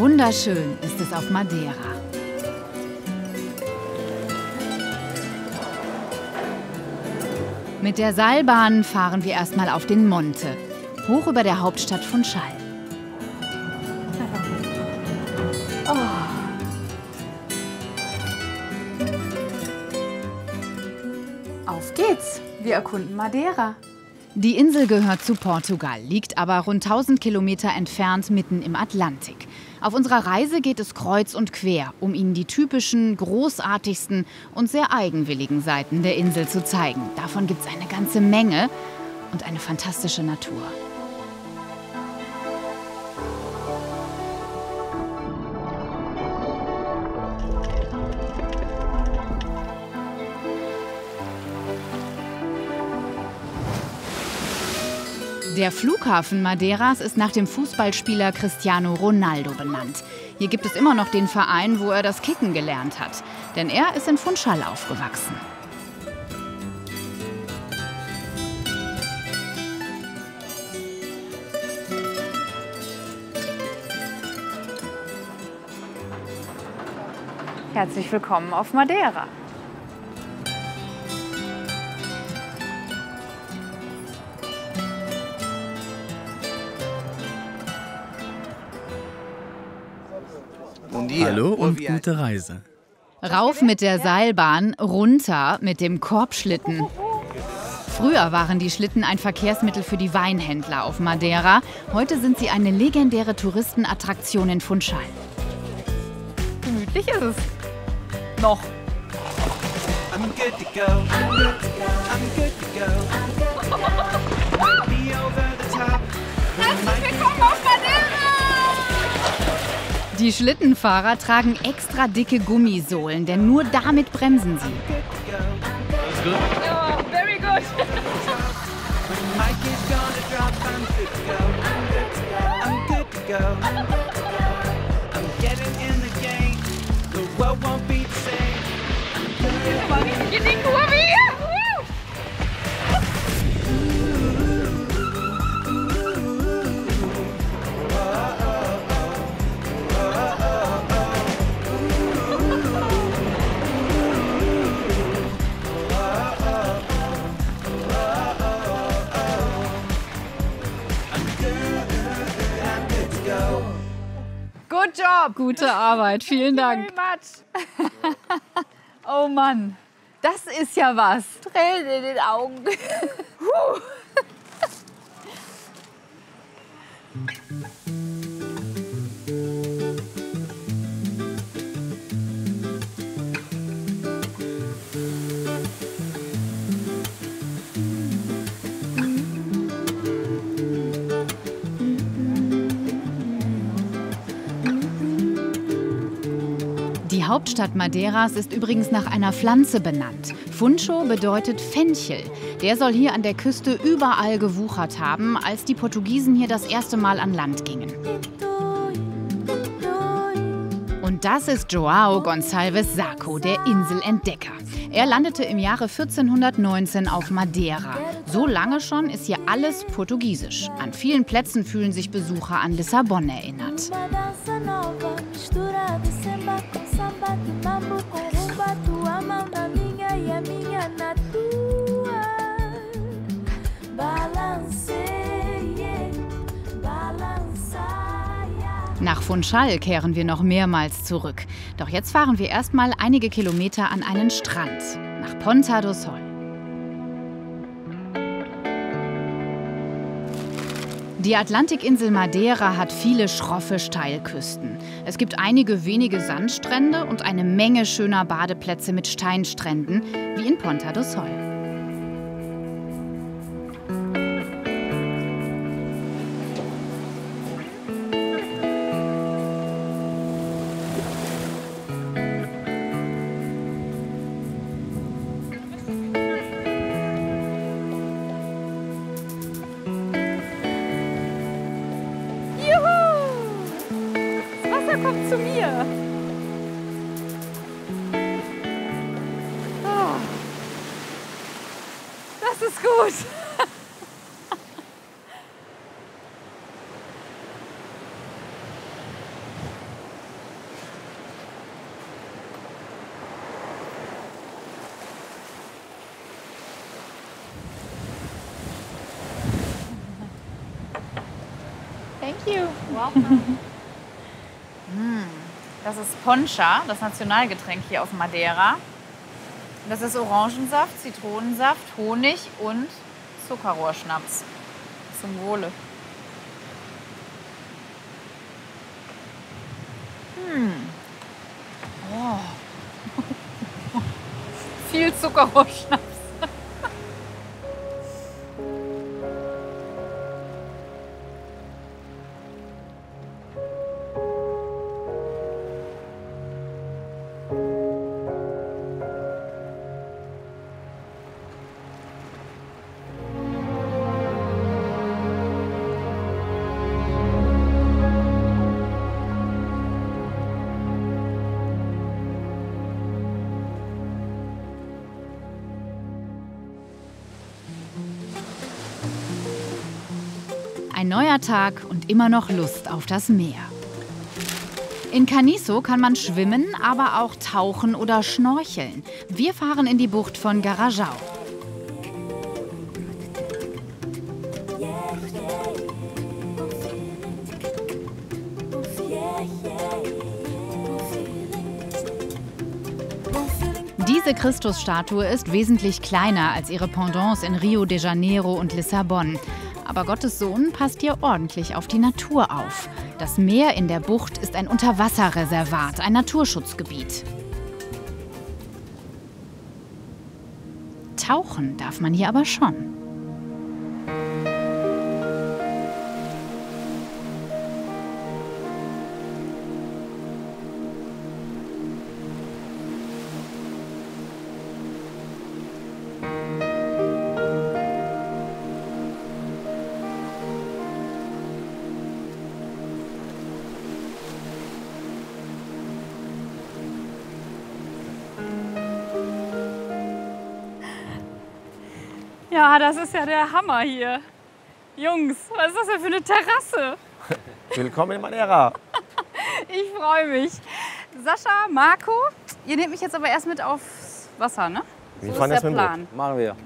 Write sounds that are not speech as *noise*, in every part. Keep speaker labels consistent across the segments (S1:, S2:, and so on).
S1: Wunderschön ist es auf Madeira. Mit der Seilbahn fahren wir erstmal auf den Monte, hoch über der Hauptstadt Funchal.
S2: Auf geht's! Wir erkunden Madeira.
S1: Die Insel gehört zu Portugal, liegt aber rund 1000 Kilometer entfernt mitten im Atlantik. Auf unserer Reise geht es kreuz und quer, um Ihnen die typischen, großartigsten und sehr eigenwilligen Seiten der Insel zu zeigen. Davon gibt es eine ganze Menge und eine fantastische Natur. Der Flughafen Madeiras ist nach dem Fußballspieler Cristiano Ronaldo benannt. Hier gibt es immer noch den Verein, wo er das Kicken gelernt hat. Denn er ist in Funchal aufgewachsen.
S2: Herzlich willkommen auf Madeira.
S3: Hallo und gute Reise.
S1: Rauf mit der Seilbahn, runter mit dem Korbschlitten. Früher waren die Schlitten ein Verkehrsmittel für die Weinhändler auf Madeira. Heute sind sie eine legendäre Touristenattraktion in Funchal.
S2: Gemütlich ist es. Noch.
S4: I'm good to go. I'm good to go. I'm good to go.
S1: Die Schlittenfahrer tragen extra dicke Gummisohlen, denn nur damit bremsen sie.
S2: Ja, very.
S4: Mike is gonna drop. I'm good to go. I'm Good
S2: job.
S1: Gute Arbeit, vielen Dank.
S2: Very much. *laughs* oh Mann, das ist ja was. Tränen in den Augen.
S1: Hauptstadt Madeiras ist übrigens nach einer Pflanze benannt. Funcho bedeutet Fenchel. Der soll hier an der Küste überall gewuchert haben, als die Portugiesen hier das erste Mal an Land gingen. Und das ist Joao Gonçalves Saco, der Inselentdecker. Er landete im Jahre 1419 auf Madeira. So lange schon ist hier alles portugiesisch. An vielen Plätzen fühlen sich Besucher an Lissabon erinnert. Nach Funchal kehren wir noch mehrmals zurück. Doch jetzt fahren wir erstmal einige Kilometer an einen Strand, nach Ponta do Sol. Die Atlantikinsel Madeira hat viele schroffe Steilküsten. Es gibt einige wenige Sandstrände und eine Menge schöner Badeplätze mit Steinstränden, wie in Ponta do Sol.
S2: Poncha, das Nationalgetränk hier auf Madeira. Das ist Orangensaft, Zitronensaft, Honig und Zuckerrohrschnaps. Zum Wohle. Hm. Oh. *laughs* Viel Zuckerrohrschnaps.
S1: Neuer Tag und immer noch Lust auf das Meer. In Canizo kann man schwimmen, aber auch tauchen oder schnorcheln. Wir fahren in die Bucht von Garajau. Diese Christusstatue ist wesentlich kleiner als ihre Pendants in Rio de Janeiro und Lissabon. Aber Gottes Sohn passt hier ordentlich auf die Natur auf. Das Meer in der Bucht ist ein Unterwasserreservat, ein Naturschutzgebiet. Tauchen darf man hier aber schon.
S2: Ist ja der Hammer hier. Jungs, was ist das denn für eine Terrasse?
S3: Willkommen in Madeira. *laughs*
S2: Ich freue mich. Sascha, Marco, ihr nehmt mich jetzt aber erst mit aufs Wasser, ne?
S3: Wir
S2: so
S3: fahren
S2: ist
S3: jetzt
S2: der Plan.
S3: Machen wir.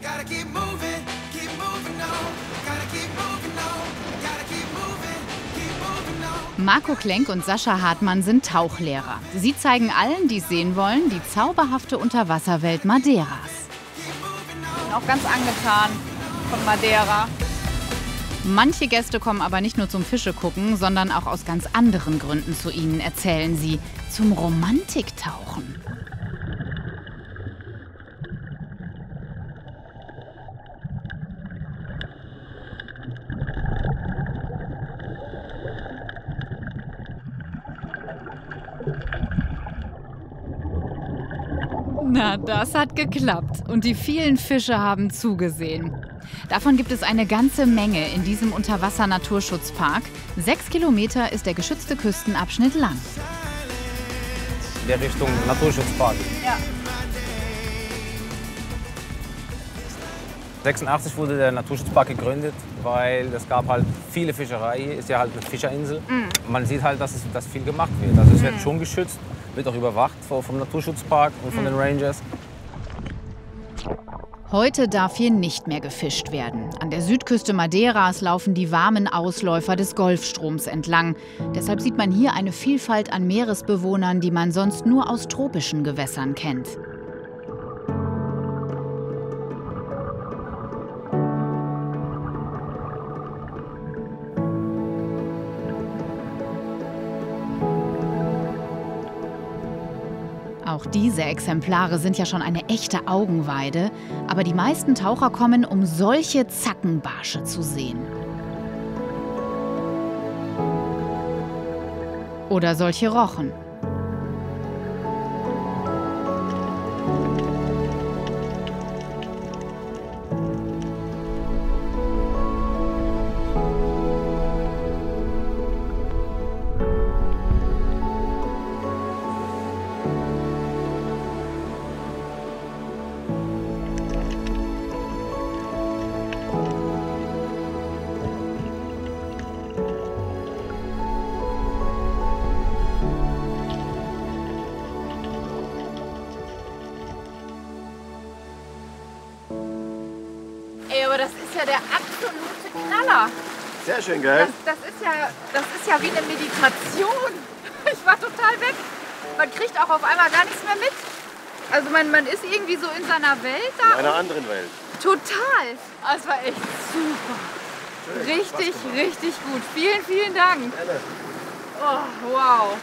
S1: Marco Klenk und Sascha Hartmann sind Tauchlehrer. Sie zeigen allen, die es sehen wollen, die zauberhafte Unterwasserwelt Madeiras.
S2: Bin auch ganz angetan von Madeira.
S1: Manche Gäste kommen aber nicht nur zum Fische gucken, sondern auch aus ganz anderen Gründen zu ihnen, erzählen sie. Zum Romantiktauchen. Na, das hat geklappt. Und die vielen Fische haben zugesehen. Davon gibt es eine ganze Menge in diesem Unterwasser-Naturschutzpark. Sechs Kilometer ist der geschützte Küstenabschnitt lang.
S3: In der Richtung Naturschutzpark.
S2: Ja.
S3: 86 wurde der Naturschutzpark gegründet, weil es gab halt viele Fischerei. Hier ist ja halt eine Fischerinsel. Man sieht halt, dass, es, dass viel gemacht wird. Also es wird schon geschützt, wird auch überwacht vom vom Naturschutzpark und von den Rangers.
S1: Heute darf hier nicht mehr gefischt werden. An der Südküste Madeiras laufen die warmen Ausläufer des Golfstroms entlang. Deshalb sieht man hier eine Vielfalt an Meeresbewohnern, die man sonst nur aus tropischen Gewässern kennt. Auch diese Exemplare sind ja schon eine echte Augenweide, aber die meisten Taucher kommen, um solche Zackenbarsche zu sehen. Oder solche Rochen.
S5: Schön, gell?
S2: Das, das, ist ja, das ist ja wie eine Meditation. *laughs* Ich war total weg. Man kriegt auch auf einmal gar nichts mehr mit. Also man, man ist irgendwie so in seiner Welt
S5: In
S2: da.
S5: einer anderen Welt.
S2: Total. Ah, Es war echt super. Richtig, richtig gut. Vielen, vielen Dank. Oh, wow.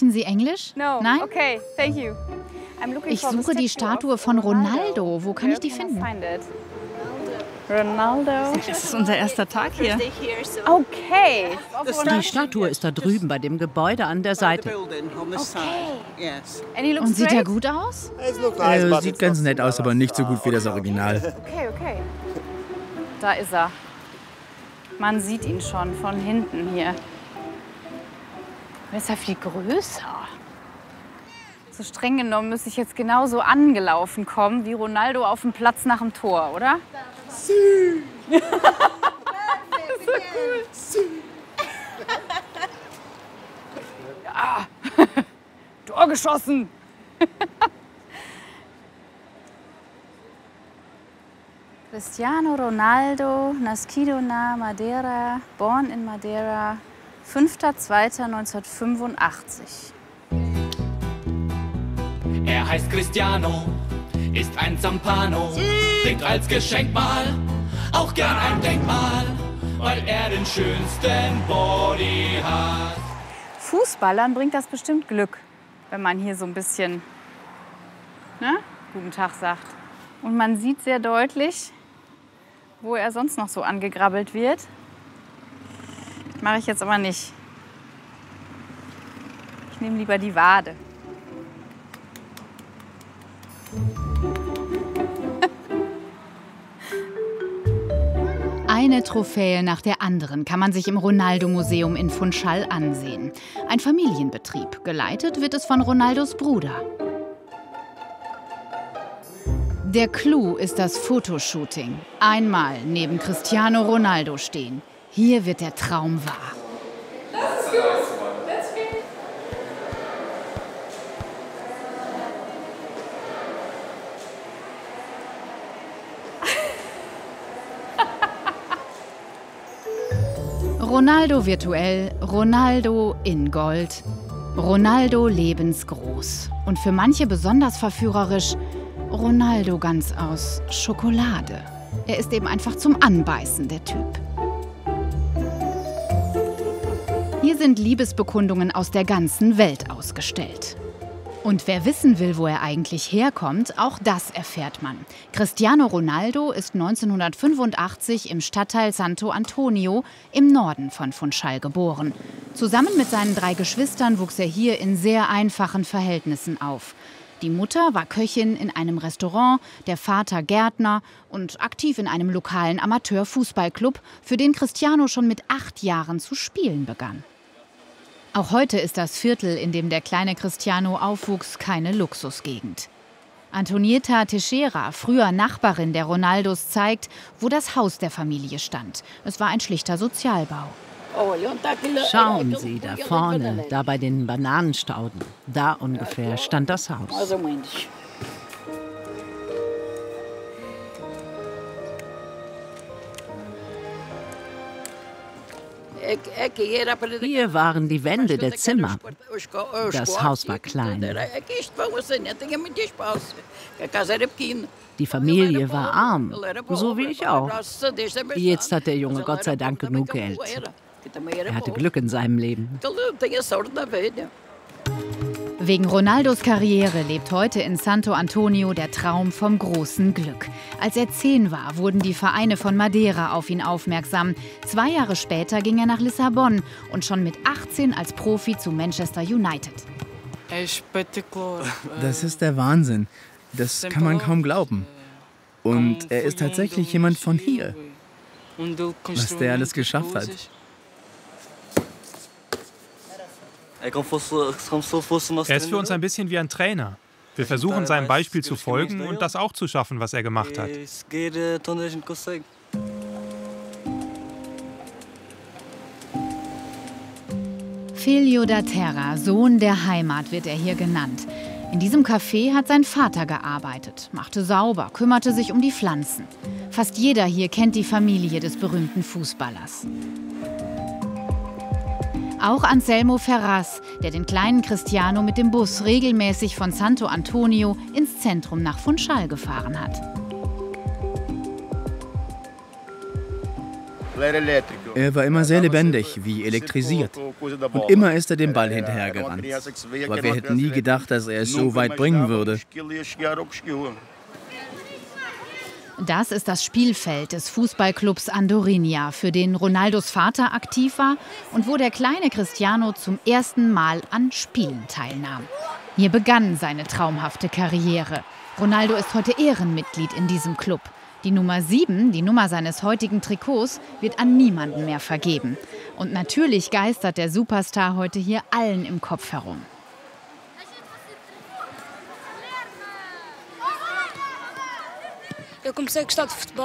S1: Sprechen Sie Englisch?
S2: No.
S1: Nein?
S2: Okay, thank you. I'm looking
S1: Ich
S2: for the
S1: suche die
S2: statue
S1: von Ronaldo. Wo kann ich die
S2: Where can I
S1: finden?
S2: find it? Ronaldo.
S6: Das ist unser erster Tag hier.
S2: Okay.
S6: Die Statue ist da drüben bei dem Gebäude an der Seite.
S2: Looks
S1: Und sieht er gut aus?
S7: Äh, sieht ganz nett aus, aber nicht so gut wie das Original.
S2: Okay, okay. Da ist er. Man sieht ihn schon von hinten hier. Er ist ja viel größer. So streng genommen müsste ich jetzt genauso angelaufen kommen wie Ronaldo auf dem Platz nach dem Tor, oder? Ja. *laughs* *laughs* *laughs* Tor geschossen. Cristiano Ronaldo, nascido na Madeira, born in Madeira, 5.2.1985.
S8: Er heißt Cristiano, ist ein Zampano, trinkt als Geschenk mal, auch gern ein Denkmal, weil er den schönsten Body hat.
S2: Fußballern bringt das bestimmt Glück, wenn man hier so ein bisschen ne, guten Tag sagt. Und man sieht sehr deutlich, wo er sonst noch so angegrabbelt wird. Mache ich jetzt aber nicht. Ich nehme lieber die Wade.
S1: Eine Trophäe nach der anderen kann man sich im Ronaldo-Museum in Funchal ansehen. Ein Familienbetrieb. Geleitet wird es von Ronaldos Bruder. Der Clou ist das Fotoshooting. Einmal neben Cristiano Ronaldo stehen. Hier wird der Traum wahr. Ronaldo virtuell, Ronaldo in Gold, Ronaldo lebensgroß und für manche besonders verführerisch, Ronaldo ganz aus Schokolade. Er ist eben einfach zum Anbeißen, der Typ. Hier sind Liebesbekundungen aus der ganzen Welt ausgestellt. Und wer wissen will, wo er eigentlich herkommt, auch das erfährt man. Cristiano Ronaldo ist 1985 im Stadtteil Santo Antonio im Norden von Funchal geboren. Zusammen mit seinen drei Geschwistern wuchs er hier in sehr einfachen Verhältnissen auf. Die Mutter war Köchin in einem Restaurant, der Vater Gärtner und aktiv in einem lokalen Amateurfußballclub, für den Cristiano schon mit acht Jahren zu spielen begann. Auch heute ist das Viertel, in dem der kleine Cristiano aufwuchs, keine Luxusgegend. Antonieta Teixeira, früher Nachbarin der Ronaldos, zeigt, wo das Haus der Familie stand. Es war ein schlichter Sozialbau.
S6: Schauen Sie, da vorne, da bei den Bananenstauden. Da ungefähr stand das Haus. Hier waren die Wände der Zimmer. Das Haus war klein. Die Familie war arm, so wie ich auch. Jetzt hat der Junge Gott sei Dank genug Geld. Er hatte Glück in seinem Leben.
S1: Wegen Ronaldos Karriere lebt heute in Santo Antonio der Traum vom großen Glück. Als er zehn war, wurden die Vereine von Madeira auf ihn aufmerksam. Zwei Jahre später ging er nach Lissabon und schon mit 18 als Profi zu Manchester United. *laughs*
S7: Das ist der Wahnsinn. Das kann man kaum glauben. Und er ist tatsächlich jemand von hier. Was der alles geschafft hat.
S5: Er ist für uns ein bisschen wie ein Trainer. Wir versuchen seinem Beispiel zu folgen und das auch zu schaffen, was er gemacht hat.
S1: Filio da Terra, Sohn der Heimat, wird er hier genannt. In diesem Café hat sein Vater gearbeitet, machte sauber, kümmerte sich um die Pflanzen. Fast jeder hier kennt die Familie des berühmten Fußballers. Auch Anselmo Ferraz, der den kleinen Cristiano mit dem Bus regelmäßig von Santo Antonio ins Zentrum nach Funchal gefahren hat.
S7: Er war immer sehr lebendig, wie elektrisiert. Und immer ist er dem Ball hinterhergerannt. Aber wir hätten nie gedacht, dass er es so weit bringen würde.
S1: Das ist das Spielfeld des Fußballclubs Andorinha, für den Ronaldos Vater aktiv war und wo der kleine Cristiano zum ersten Mal an Spielen teilnahm. Hier begann seine traumhafte Karriere. Ronaldo ist heute Ehrenmitglied in diesem Club. Die Nummer 7, die Nummer seines heutigen Trikots, wird an niemanden mehr vergeben. Und natürlich geistert der Superstar heute hier allen im Kopf herum.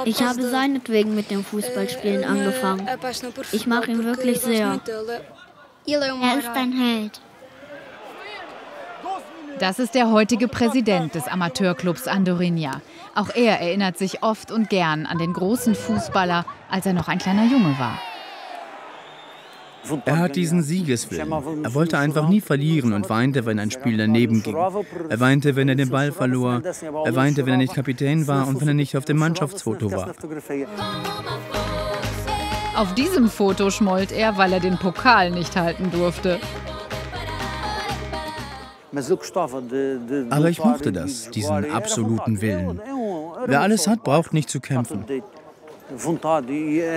S9: Ich habe seinetwegen mit dem Fußballspielen angefangen. Ich mag ihn wirklich sehr. Er ist ein Held.
S1: Das ist der heutige Präsident des Amateurclubs Andorinha. Auch er erinnert sich oft und gern an den großen Fußballer, als er noch ein kleiner Junge war.
S7: Er hat diesen Siegeswillen. Er wollte einfach nie verlieren und weinte, wenn ein Spiel daneben ging. Er weinte, wenn er den Ball verlor. Er weinte, wenn er nicht Kapitän war und wenn er nicht auf dem Mannschaftsfoto war.
S1: Auf diesem Foto schmollt er, weil er den Pokal nicht halten durfte.
S7: Aber ich mochte das, diesen absoluten Willen. Wer alles hat, braucht nicht zu kämpfen.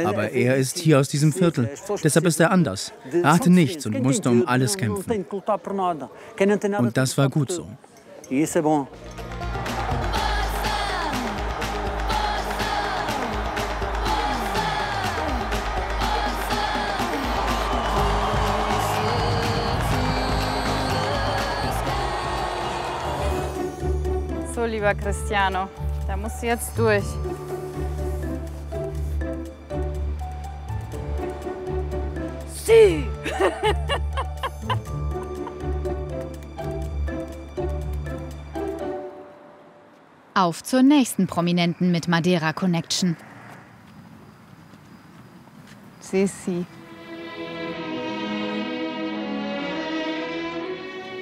S7: Aber er ist hier aus diesem Viertel. Deshalb ist er anders. Er hatte nichts und musste um alles kämpfen. Und das war gut so.
S2: So, lieber Cristiano, da musst du jetzt durch.
S9: Sie! *laughs*
S1: Auf zur nächsten Prominenten mit Madeira Connection.
S2: Sissi.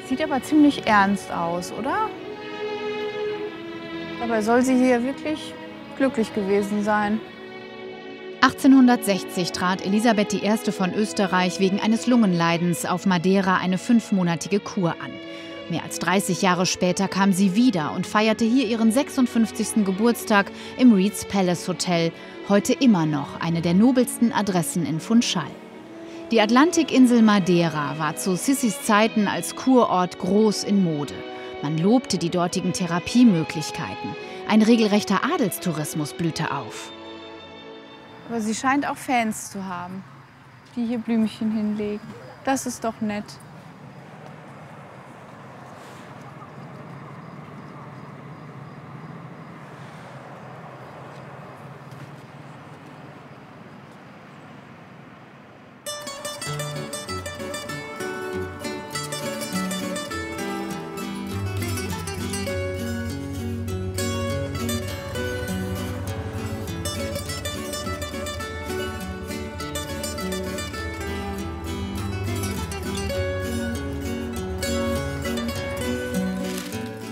S2: Sieht aber ziemlich ernst aus, oder? Dabei soll sie hier wirklich glücklich gewesen sein.
S1: 1860 trat Elisabeth I. von Österreich wegen eines Lungenleidens auf Madeira eine fünfmonatige Kur an. Mehr als 30 Jahre später kam sie wieder und feierte hier ihren 56. Geburtstag im Reeds Palace Hotel, heute immer noch eine der nobelsten Adressen in Funchal. Die Atlantikinsel Madeira war zu Sissis Zeiten als Kurort groß in Mode. Man lobte die dortigen Therapiemöglichkeiten. Ein regelrechter Adelstourismus blühte auf.
S2: Aber sie scheint auch Fans zu haben, die hier Blümchen hinlegen. Das ist doch nett.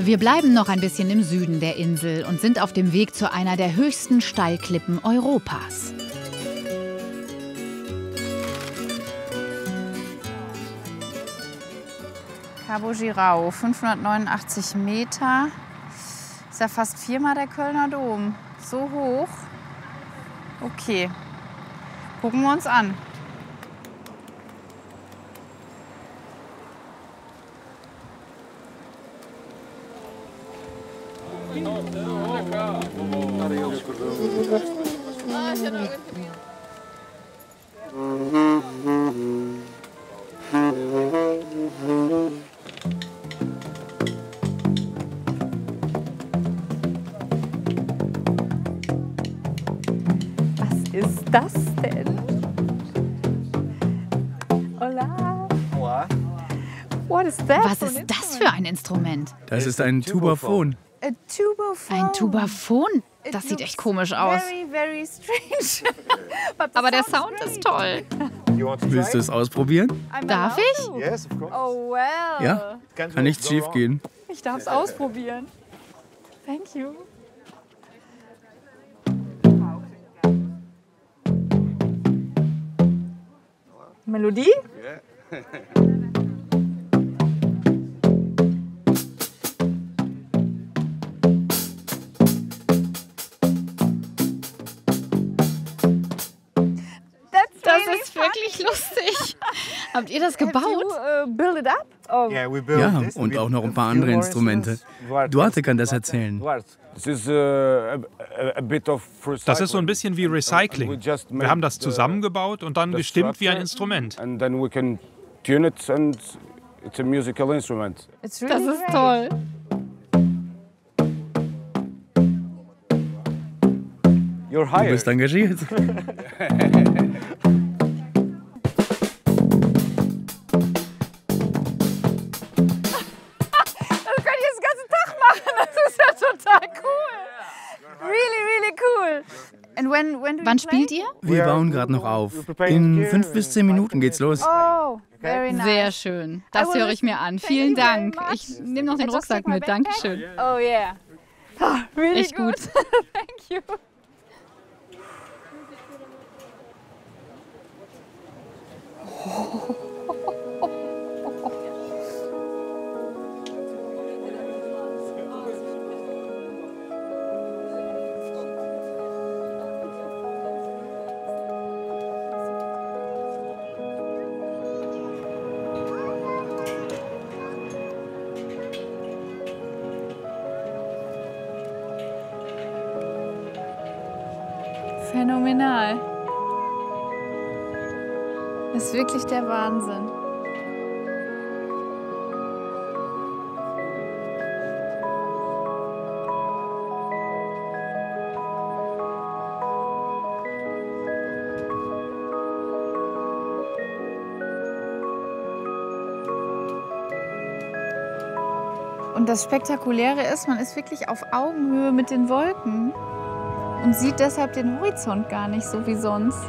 S1: Wir bleiben noch ein bisschen im Süden der Insel und sind auf dem Weg zu einer der höchsten Steilklippen Europas.
S2: Cabo Girau, 589 Meter. Ist ja fast viermal der Kölner Dom. So hoch. Okay. Gucken wir uns an. Das
S10: ist ein
S7: Tubaphon.
S10: Ein Tubaphon? Das sieht echt komisch aus. *laughs* Aber der Sound ist toll.
S7: Willst du es ausprobieren?
S10: Darf ich?
S2: Oh well.
S7: Ja? Kann nichts schief gehen.
S2: Ich darf es ausprobieren. Thank you. Melodie? *laughs*
S10: ist wirklich lustig. *laughs* Habt ihr das gebaut?
S2: Uh.
S7: Ja, und auch noch ein paar andere Instrumente. Duarte kann das erzählen.
S5: Das ist so ein bisschen wie Recycling. Wir haben das zusammengebaut und dann gestimmt wie ein Instrument.
S11: And then we can tune it and it's a musical instrument.
S2: It's
S10: Das ist toll.
S11: You're
S7: Du bist engagiert. *laughs* *laughs*
S2: when, when
S10: Wann spielt ihr?
S7: Wir bauen gerade noch auf. In fünf bis zehn Minuten geht's los.
S2: Oh, very nice.
S10: Sehr schön. Das höre ich mir an. Vielen Dank. Ich nehme noch den
S2: just
S10: Rucksack mit. Dankeschön.
S2: Oh yeah. *laughs* Oh, really
S10: Echt gut. *laughs*
S2: Thank you. Phänomenal. *laughs* wirklich der Wahnsinn. Und das Spektakuläre ist, man ist wirklich auf Augenhöhe mit den Wolken und sieht deshalb den Horizont gar nicht so wie sonst.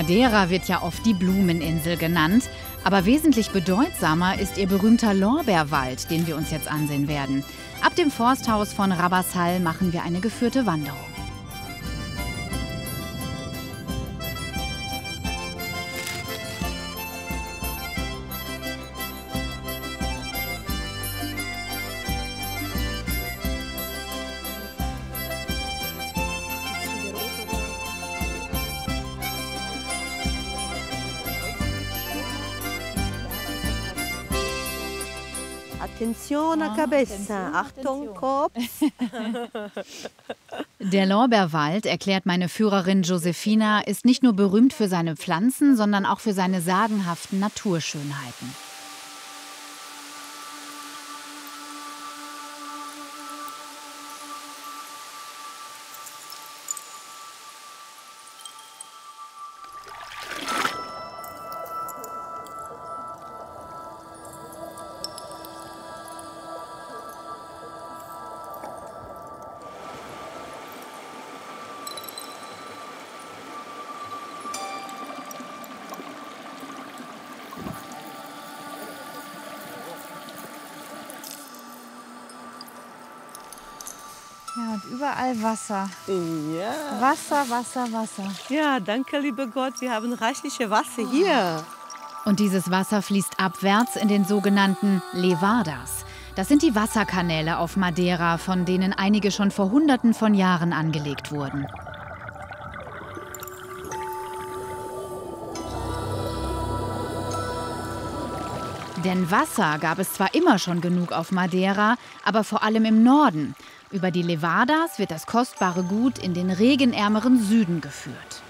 S1: Madeira wird ja oft die Blumeninsel genannt, aber wesentlich bedeutsamer ist ihr berühmter Lorbeerwald, den wir uns jetzt ansehen werden. Ab dem Forsthaus von Rabassal machen wir eine geführte Wanderung.
S12: Cabeza, Achtung Kopf. *laughs*
S1: Der Lorbeerwald, erklärt meine Führerin Josefina, ist nicht nur berühmt für seine Pflanzen, sondern auch für seine sagenhaften Naturschönheiten.
S2: Wasser.
S12: Ja.
S2: Wasser, Wasser, Wasser.
S12: Ja, danke, lieber Gott, wir haben reichliche Wasser hier.
S1: Und dieses Wasser fließt abwärts in den sogenannten Levadas. Das sind die Wasserkanäle auf Madeira, von denen einige schon vor Hunderten von Jahren angelegt wurden. Denn Wasser gab es zwar immer schon genug auf Madeira, aber vor allem im Norden. Über die Levadas wird das kostbare Gut in den regenärmeren Süden geführt.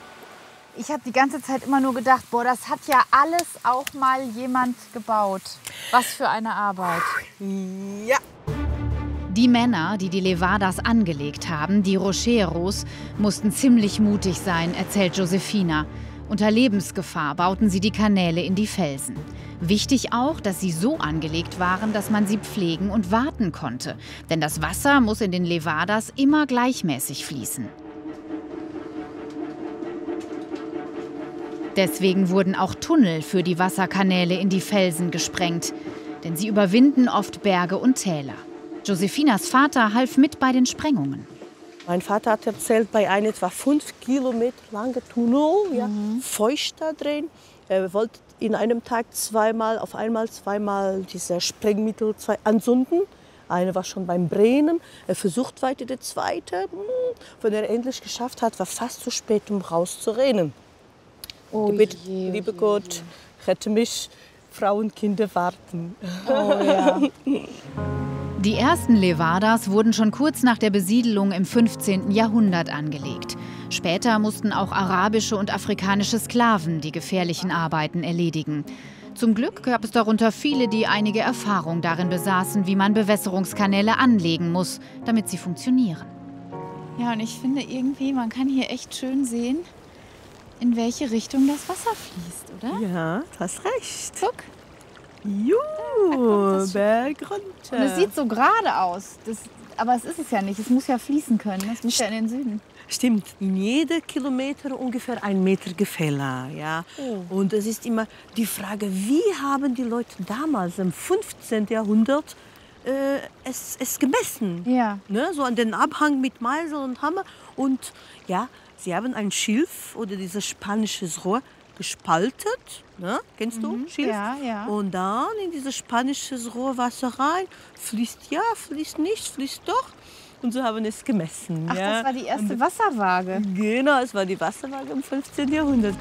S2: Ich habe die ganze Zeit immer nur gedacht, boah, das hat ja alles auch mal jemand gebaut. Was für eine Arbeit.
S12: Ja.
S1: Die Männer, die die Levadas angelegt haben, die Rocheros, mussten ziemlich mutig sein, erzählt Josefina. Unter Lebensgefahr bauten sie die Kanäle in die Felsen. Wichtig auch, dass sie so angelegt waren, dass man sie pflegen und warten konnte. Denn das Wasser muss in den Levadas immer gleichmäßig fließen. Deswegen wurden auch Tunnel für die Wasserkanäle in die Felsen gesprengt. Denn sie überwinden oft Berge und Täler. Josefinas Vater half mit bei den Sprengungen.
S12: Mein Vater hat erzählt, bei einem etwa fünf Kilometer langen Tunnel, ja, feucht da drin. Er wollte in einem Tag zweimal, auf einmal zweimal diese Sprengmittel zwei anzünden. Eine war schon beim Brennen. Er versucht weiter, der zweite. Hm, Wenn er endlich geschafft hat, war fast zu spät, um rauszurennen.
S2: Oh
S12: Gebet, liebe Gott, rette mich, Frau und Kinder warten.
S2: Oh ja. *laughs*
S1: Die ersten Levadas wurden schon kurz nach der Besiedelung im 15. Jahrhundert angelegt. Später mussten auch arabische und afrikanische Sklaven die gefährlichen Arbeiten erledigen. Zum Glück gab es darunter viele, die einige Erfahrung darin besaßen, wie man Bewässerungskanäle anlegen muss, damit sie funktionieren.
S2: Ja, und ich finde irgendwie, man kann hier echt schön sehen, in welche Richtung das Wasser fließt, oder?
S12: Ja, du hast recht.
S2: Guck.
S12: Juhu, Berg runter.
S2: Und es sieht so gerade aus. Das, aber es ist es ja nicht. Es muss ja fließen können. Es muss ja in den Süden.
S12: Stimmt, in jedem Kilometer ungefähr ein Meter Gefälle. Ja?
S2: Oh.
S12: Und es ist immer die Frage, wie haben die Leute damals im 15. Jahrhundert äh, es, es gemessen?
S2: Ja.
S12: Ne? So an den Abhang mit Meisel und Hammer. Und ja, sie haben ein Schilf oder dieses spanisches Rohr gespaltet. Ne? Kennst du Schilf?
S2: Mhm. Ja, ja.
S12: Und dann in dieses spanische Rohr Wasser rein. Fließt ja, fließt nicht, fließt doch. Und so haben es gemessen.
S2: Ach,
S12: ja.
S2: das war die erste Wasserwaage.
S12: Genau, es war die Wasserwaage im 15. Jahrhundert.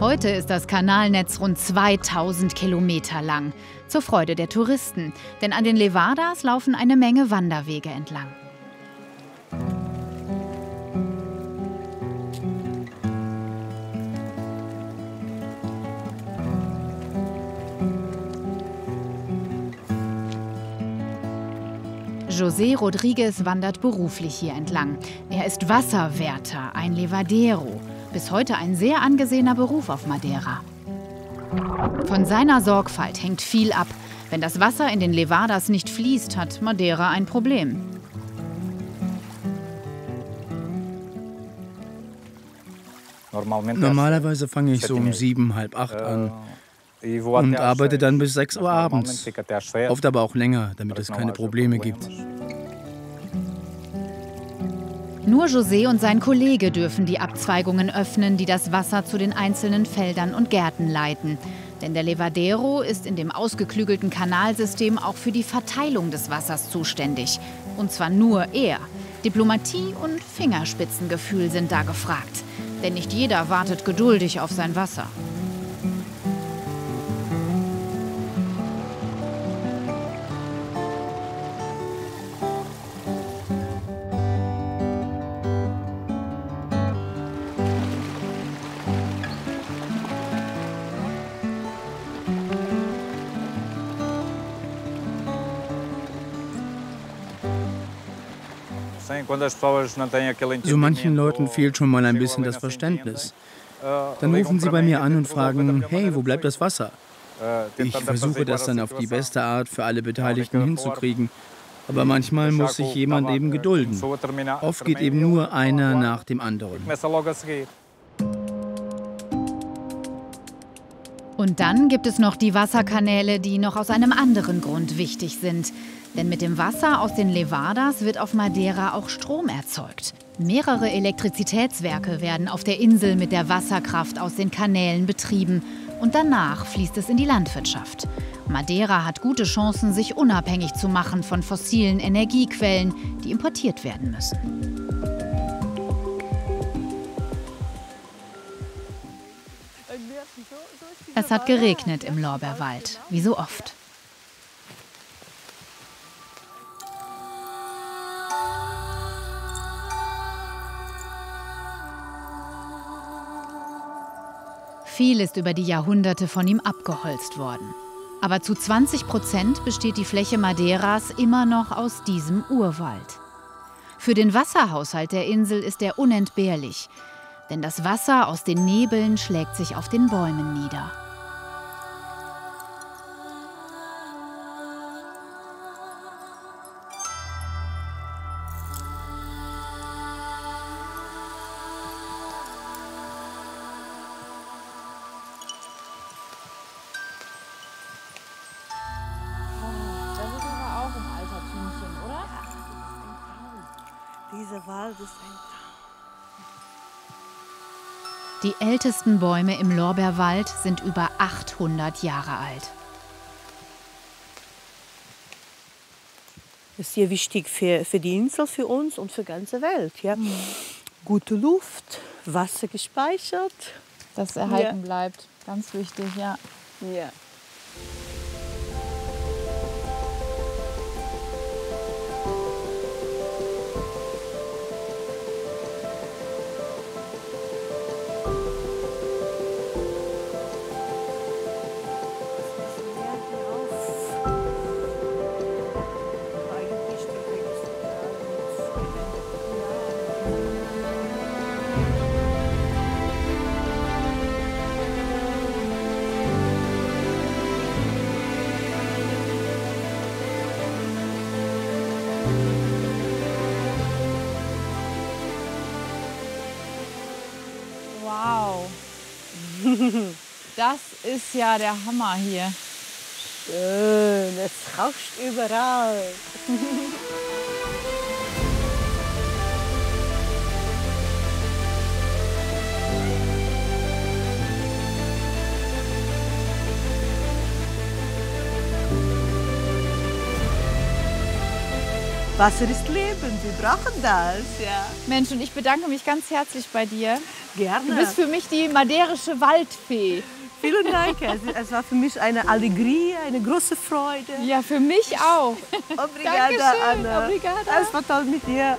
S1: Heute ist das Kanalnetz rund 2000 Kilometer lang. Zur Freude der Touristen. Denn an den Levadas laufen eine Menge Wanderwege entlang. José Rodriguez wandert beruflich hier entlang. Er ist Wasserwärter, ein Levadero. Bis heute ein sehr angesehener Beruf auf Madeira. Von seiner Sorgfalt hängt viel ab. Wenn das Wasser in den Levadas nicht fließt, hat Madeira ein Problem.
S7: Normalerweise fange ich so um sieben, halb acht an und arbeite dann bis sechs Uhr abends. Oft aber auch länger, damit es keine Probleme gibt.
S1: Nur José und sein Kollege dürfen die Abzweigungen öffnen, die das Wasser zu den einzelnen Feldern und Gärten leiten. Denn der Levadero ist in dem ausgeklügelten Kanalsystem auch für die Verteilung des Wassers zuständig. Und zwar nur er. Diplomatie und Fingerspitzengefühl sind da gefragt. Denn nicht jeder wartet geduldig auf sein Wasser.
S7: So manchen Leuten fehlt schon mal ein bisschen das Verständnis. Dann rufen sie bei mir an und fragen, hey, wo bleibt das Wasser? Ich versuche das dann auf die beste Art für alle Beteiligten hinzukriegen. Aber manchmal muss sich jemand eben gedulden. Oft geht eben nur einer nach dem anderen.
S1: Und dann gibt es noch die Wasserkanäle, die noch aus einem anderen Grund wichtig sind. Denn mit dem Wasser aus den Levadas wird auf Madeira auch Strom erzeugt. Mehrere Elektrizitätswerke werden auf der Insel mit der Wasserkraft aus den Kanälen betrieben und danach fließt es in die Landwirtschaft. Madeira hat gute Chancen, sich unabhängig zu machen von fossilen Energiequellen, die importiert werden müssen. Es hat geregnet im Lorbeerwald, wie so oft. Viel ist über die Jahrhunderte von ihm abgeholzt worden. Aber zu 20 Prozent besteht die Fläche Madeiras immer noch aus diesem Urwald. Für den Wasserhaushalt der Insel ist er unentbehrlich, denn das Wasser aus den Nebeln schlägt sich auf den Bäumen nieder. Die ältesten Bäume im Lorbeerwald sind über 800 Jahre alt.
S12: Das ist sehr wichtig für, für die Insel, für uns und für die ganze Welt. Ja. Mhm. Gute Luft, Wasser gespeichert.
S2: Das erhalten ja. bleibt, ganz wichtig, ja.
S12: Ja.
S2: Ist ja der Hammer hier.
S12: Schön, es rauscht überall. Wasser ist Leben, wir brauchen das, ja.
S2: Mensch, und ich bedanke mich ganz herzlich bei dir.
S12: Gerne.
S2: Du bist für mich die madeirische Waldfee.
S12: Vielen Dank. Es war für mich eine Allegrie, eine große Freude.
S2: Ja, für mich auch. *laughs*
S12: Obrigada,
S2: Dankeschön.
S12: Anna.
S2: Obrigada.
S12: Es war toll mit dir.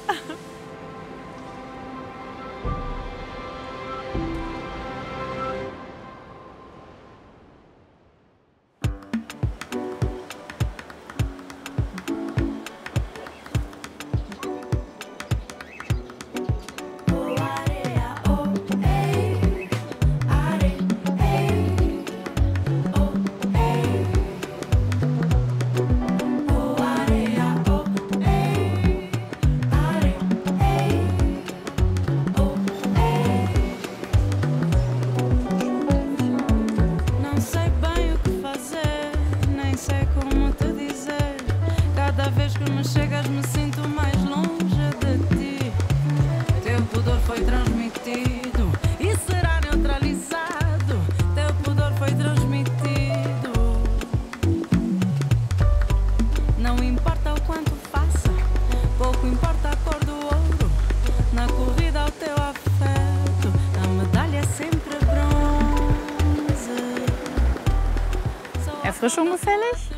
S2: Erfrischung gefällig?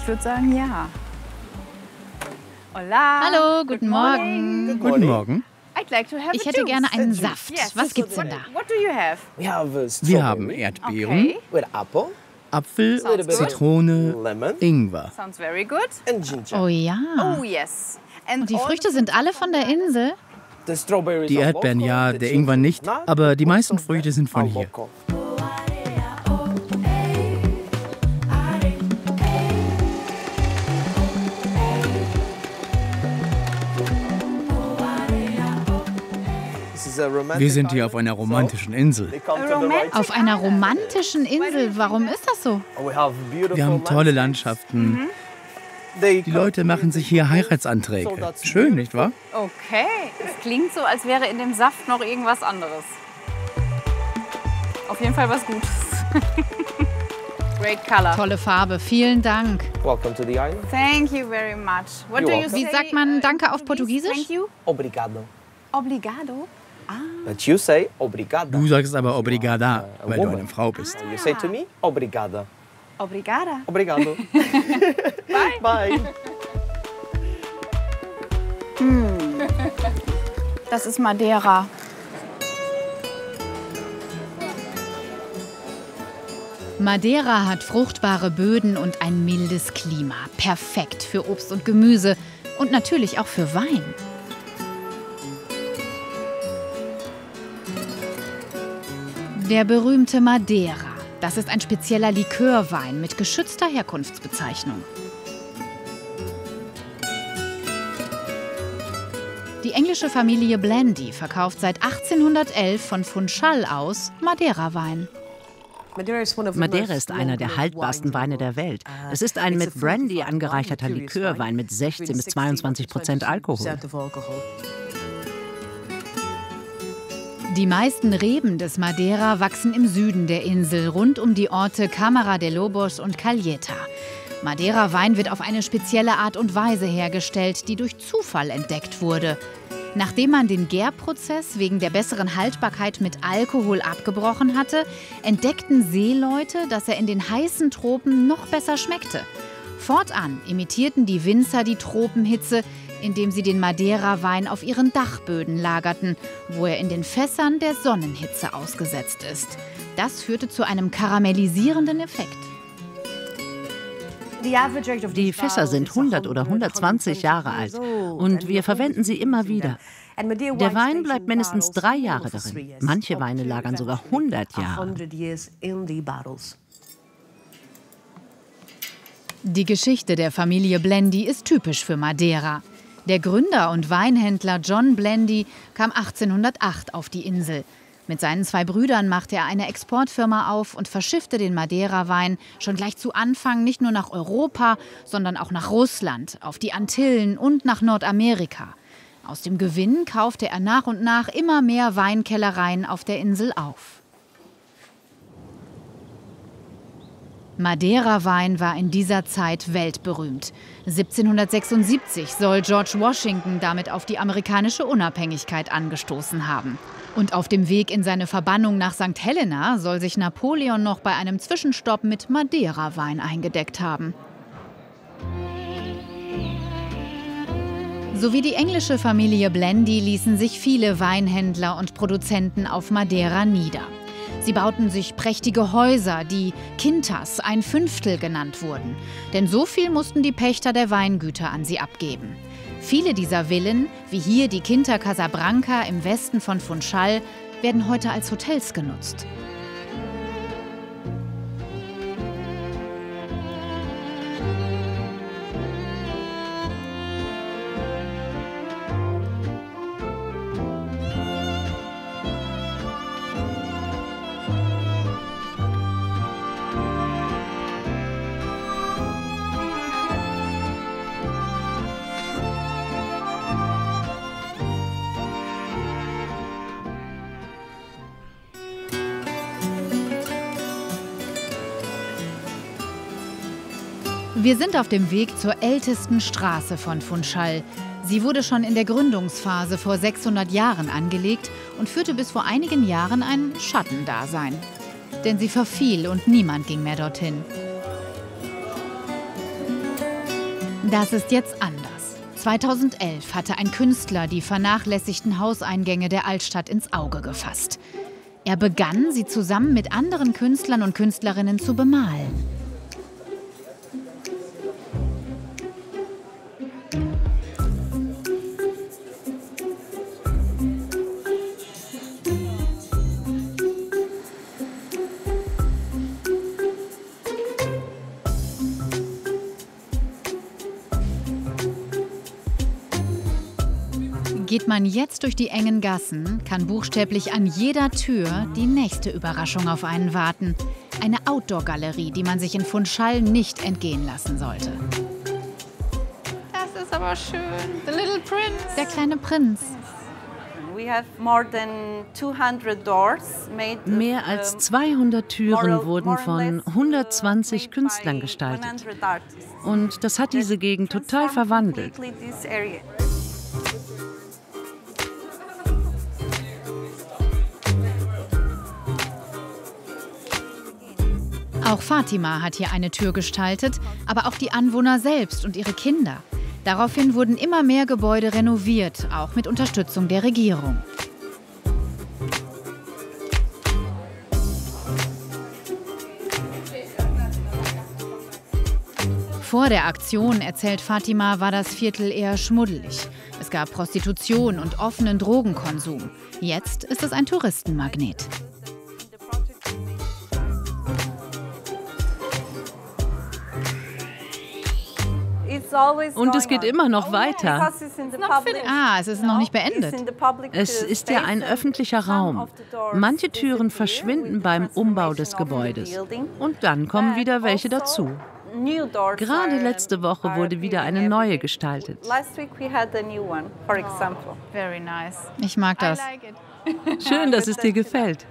S2: Ich würde sagen, ja. Hola.
S1: Hallo, guten Morgen.
S7: Guten Morgen.
S1: Ich hätte gerne einen Saft. Was gibt's denn da?
S7: Wir haben Erdbeeren, Apfel, Zitrone, Ingwer.
S2: Sounds very good.
S1: Oh ja.
S2: Oh yes.
S1: Und die Früchte sind alle von der Insel?
S7: Die Erdbeeren ja, der Ingwer nicht, aber die meisten Früchte sind von hier. Wir sind hier auf einer romantischen Insel.
S1: Auf einer romantischen Insel? Warum ist das so?
S7: Wir haben tolle Landschaften. Die Leute machen sich hier Heiratsanträge. Schön, nicht wahr?
S2: Okay, es klingt so, als wäre in dem Saft noch irgendwas anderes. Auf jeden Fall was Gutes. *laughs* Great color.
S1: Tolle Farbe, vielen Dank.
S13: Welcome to the island.
S2: Thank you very much. What do you?
S1: Wie sagt man Danke auf Portugiesisch?
S2: Thank you.
S13: Obrigado.
S2: Obrigado.
S13: But you say obrigada.
S7: Du sagst aber Obrigada, weil du eine Frau bist.
S13: You say to me obrigada.
S2: Obrigada.
S13: Obrigado. *laughs* Bye. Bye.
S2: Das ist Madeira.
S1: Madeira hat fruchtbare Böden und ein mildes Klima. Perfekt für Obst und Gemüse und natürlich auch für Wein. Der berühmte Madeira. Das ist ein spezieller Likörwein mit geschützter Herkunftsbezeichnung. Die englische Familie Blandy verkauft seit 1811 von Funchal aus Madeira-Wein.
S6: Madeira ist einer der haltbarsten Weine der Welt. Es ist ein mit Brandy angereicherter Likörwein mit 16 bis 22 Prozent Alkohol.
S1: Die meisten Reben des Madeira wachsen im Süden der Insel, rund um die Orte Camara de Lobos und Calheta. Madeira-Wein wird auf eine spezielle Art und Weise hergestellt, die durch Zufall entdeckt wurde. Nachdem man den Gärprozess wegen der besseren Haltbarkeit mit Alkohol abgebrochen hatte, entdeckten Seeleute, dass er in den heißen Tropen noch besser schmeckte. Fortan imitierten die Winzer die Tropenhitze, indem sie den Madeira-Wein auf ihren Dachböden lagerten, wo er in den Fässern der Sonnenhitze ausgesetzt ist. Das führte zu einem karamellisierenden Effekt.
S6: Die Fässer sind 100 oder 120 Jahre alt und wir verwenden sie immer wieder. Der Wein bleibt mindestens drei Jahre darin. Manche Weine lagern sogar 100 Jahre.
S1: Die Geschichte der Familie Blendy ist typisch für Madeira. Der Gründer und Weinhändler John Blendy kam 1808 auf die Insel. Mit seinen zwei Brüdern machte er eine Exportfirma auf und verschiffte den Madeira-Wein schon gleich zu Anfang nicht nur nach Europa, sondern auch nach Russland, auf die Antillen und nach Nordamerika. Aus dem Gewinn kaufte er nach und nach immer mehr Weinkellereien auf der Insel auf. Madeira-Wein war in dieser Zeit weltberühmt. 1776 soll George Washington damit auf die amerikanische Unabhängigkeit angestoßen haben. Und auf dem Weg in seine Verbannung nach St. Helena soll sich Napoleon noch bei einem Zwischenstopp mit Madeira-Wein eingedeckt haben. So wie die englische Familie Blendy ließen sich viele Weinhändler und Produzenten auf Madeira nieder. Sie bauten sich prächtige Häuser, die Quintas, ein Fünftel genannt wurden. Denn so viel mussten die Pächter der Weingüter an sie abgeben. Viele dieser Villen, wie hier die Quinta Casabranca im Westen von Funchal, werden heute als Hotels genutzt. Wir sind auf dem Weg zur ältesten Straße von Funchal. Sie wurde schon in der Gründungsphase vor 600 Jahren angelegt und führte bis vor einigen Jahren ein Schattendasein. Denn sie verfiel und niemand ging mehr dorthin. Das ist jetzt anders. 2011 hatte ein Künstler die vernachlässigten Hauseingänge der Altstadt ins Auge gefasst. Er begann, sie zusammen mit anderen Künstlern und Künstlerinnen zu bemalen. Geht man jetzt durch die engen Gassen, kann buchstäblich an jeder Tür die nächste Überraschung auf einen warten. Eine Outdoor-Galerie, die man sich in Funchal nicht entgehen lassen sollte.
S2: Das ist aber schön. The Little Prince.
S1: Der kleine Prinz.
S6: Mehr als 200 Türen wurden von 120 Künstlern gestaltet. Und das hat diese Gegend total verwandelt.
S1: Auch Fatima hat hier eine Tür gestaltet, aber auch die Anwohner selbst und ihre Kinder. Daraufhin wurden immer mehr Gebäude renoviert, auch mit Unterstützung der Regierung. Vor der Aktion, erzählt Fatima, war das Viertel eher schmuddelig. Es gab Prostitution und offenen Drogenkonsum. Jetzt ist es ein Touristenmagnet.
S6: Und es geht immer noch weiter.
S1: Ah, es ist noch nicht beendet.
S6: Es ist ja ein öffentlicher Raum. Manche Türen verschwinden beim Umbau des Gebäudes. Und dann kommen wieder welche dazu. Gerade letzte Woche wurde wieder eine neue gestaltet.
S1: Ich mag das.
S6: Schön, *laughs* dass es dir gefällt.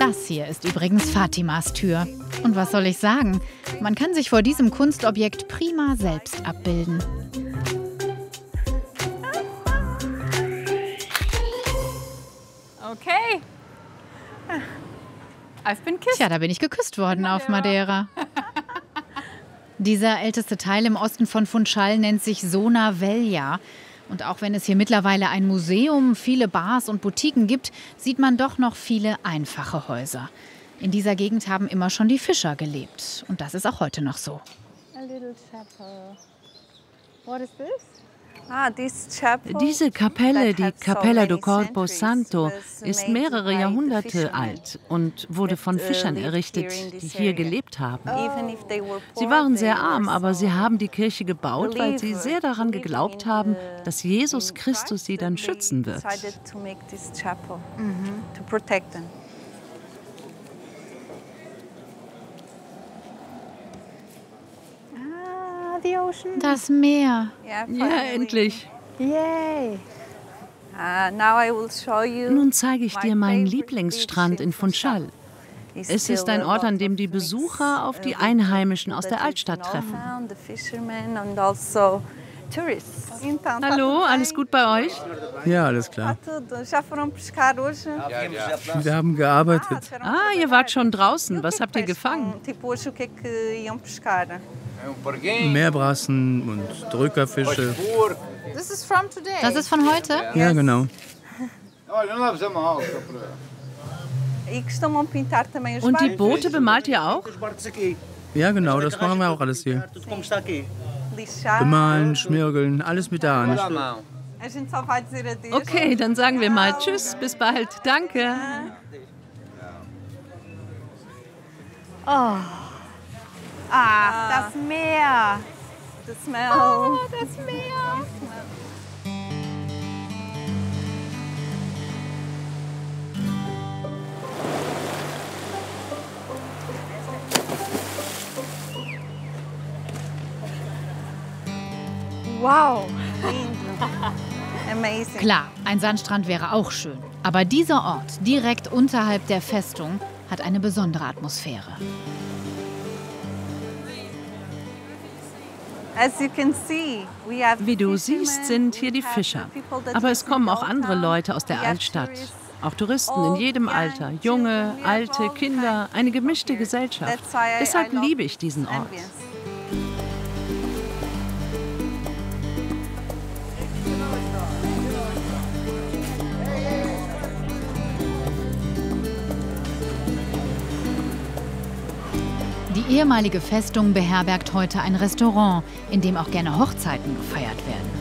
S1: Das hier ist übrigens Fatimas Tür. Und was soll ich sagen? Man kann sich vor diesem Kunstobjekt prima selbst abbilden.
S2: Okay. I've been kissed.
S1: Tja, da bin ich geküsst worden auf Madeira. *laughs* Dieser älteste Teil im Osten von Funchal nennt sich Sona Velha. Und auch wenn es hier mittlerweile ein Museum, viele Bars und Boutiquen gibt, sieht man doch noch viele einfache Häuser. In dieser Gegend haben immer schon die Fischer gelebt. Und das ist auch heute noch so. A little chapel.
S6: What is this? Ah, Diese Kapelle, die Capella do Corpo Santo, ist mehrere Jahrhunderte alt und wurde von Fischern errichtet, die hier gelebt haben. Sie waren sehr arm, aber sie haben die Kirche gebaut, weil sie sehr daran geglaubt haben, dass Jesus Christus sie dann schützen wird. Mhm.
S1: Das Meer.
S6: Ja, endlich.
S1: Yay.
S6: Uh, Nun zeige ich dir meinen Lieblingsstrand in Funchal. Es ist ein Ort, an dem die Besucher auf die Einheimischen aus der Altstadt treffen. Hallo, alles gut bei euch?
S7: Ja, alles klar. Wir haben gearbeitet.
S6: Ah, ihr wart schon draußen. Was habt ihr gefangen?
S7: Meerbrassen und Drückerfische.
S1: Das ist. Das von heute?
S7: Ja, genau.
S6: Und die Boote bemalt ihr auch?
S7: Ja, genau, das machen wir auch alles hier. Bemalen, schmirgeln, alles mit der Hand.
S6: Okay, dann sagen wir mal Tschüss, bis bald. Danke.
S2: Oh. Ah, das Meer. Oh, das Meer. Wow.
S1: Amazing. Klar, ein Sandstrand wäre auch schön. Aber dieser Ort, direkt unterhalb der Festung, hat eine besondere Atmosphäre.
S6: Wie du siehst, sind hier die Fischer. Aber es kommen auch andere Leute aus der Altstadt. Auch Touristen in jedem Alter, junge, alte, Kinder, eine gemischte Gesellschaft. Deshalb liebe ich diesen Ort.
S1: Ehemalige Festung beherbergt heute ein Restaurant, in dem auch gerne Hochzeiten gefeiert werden.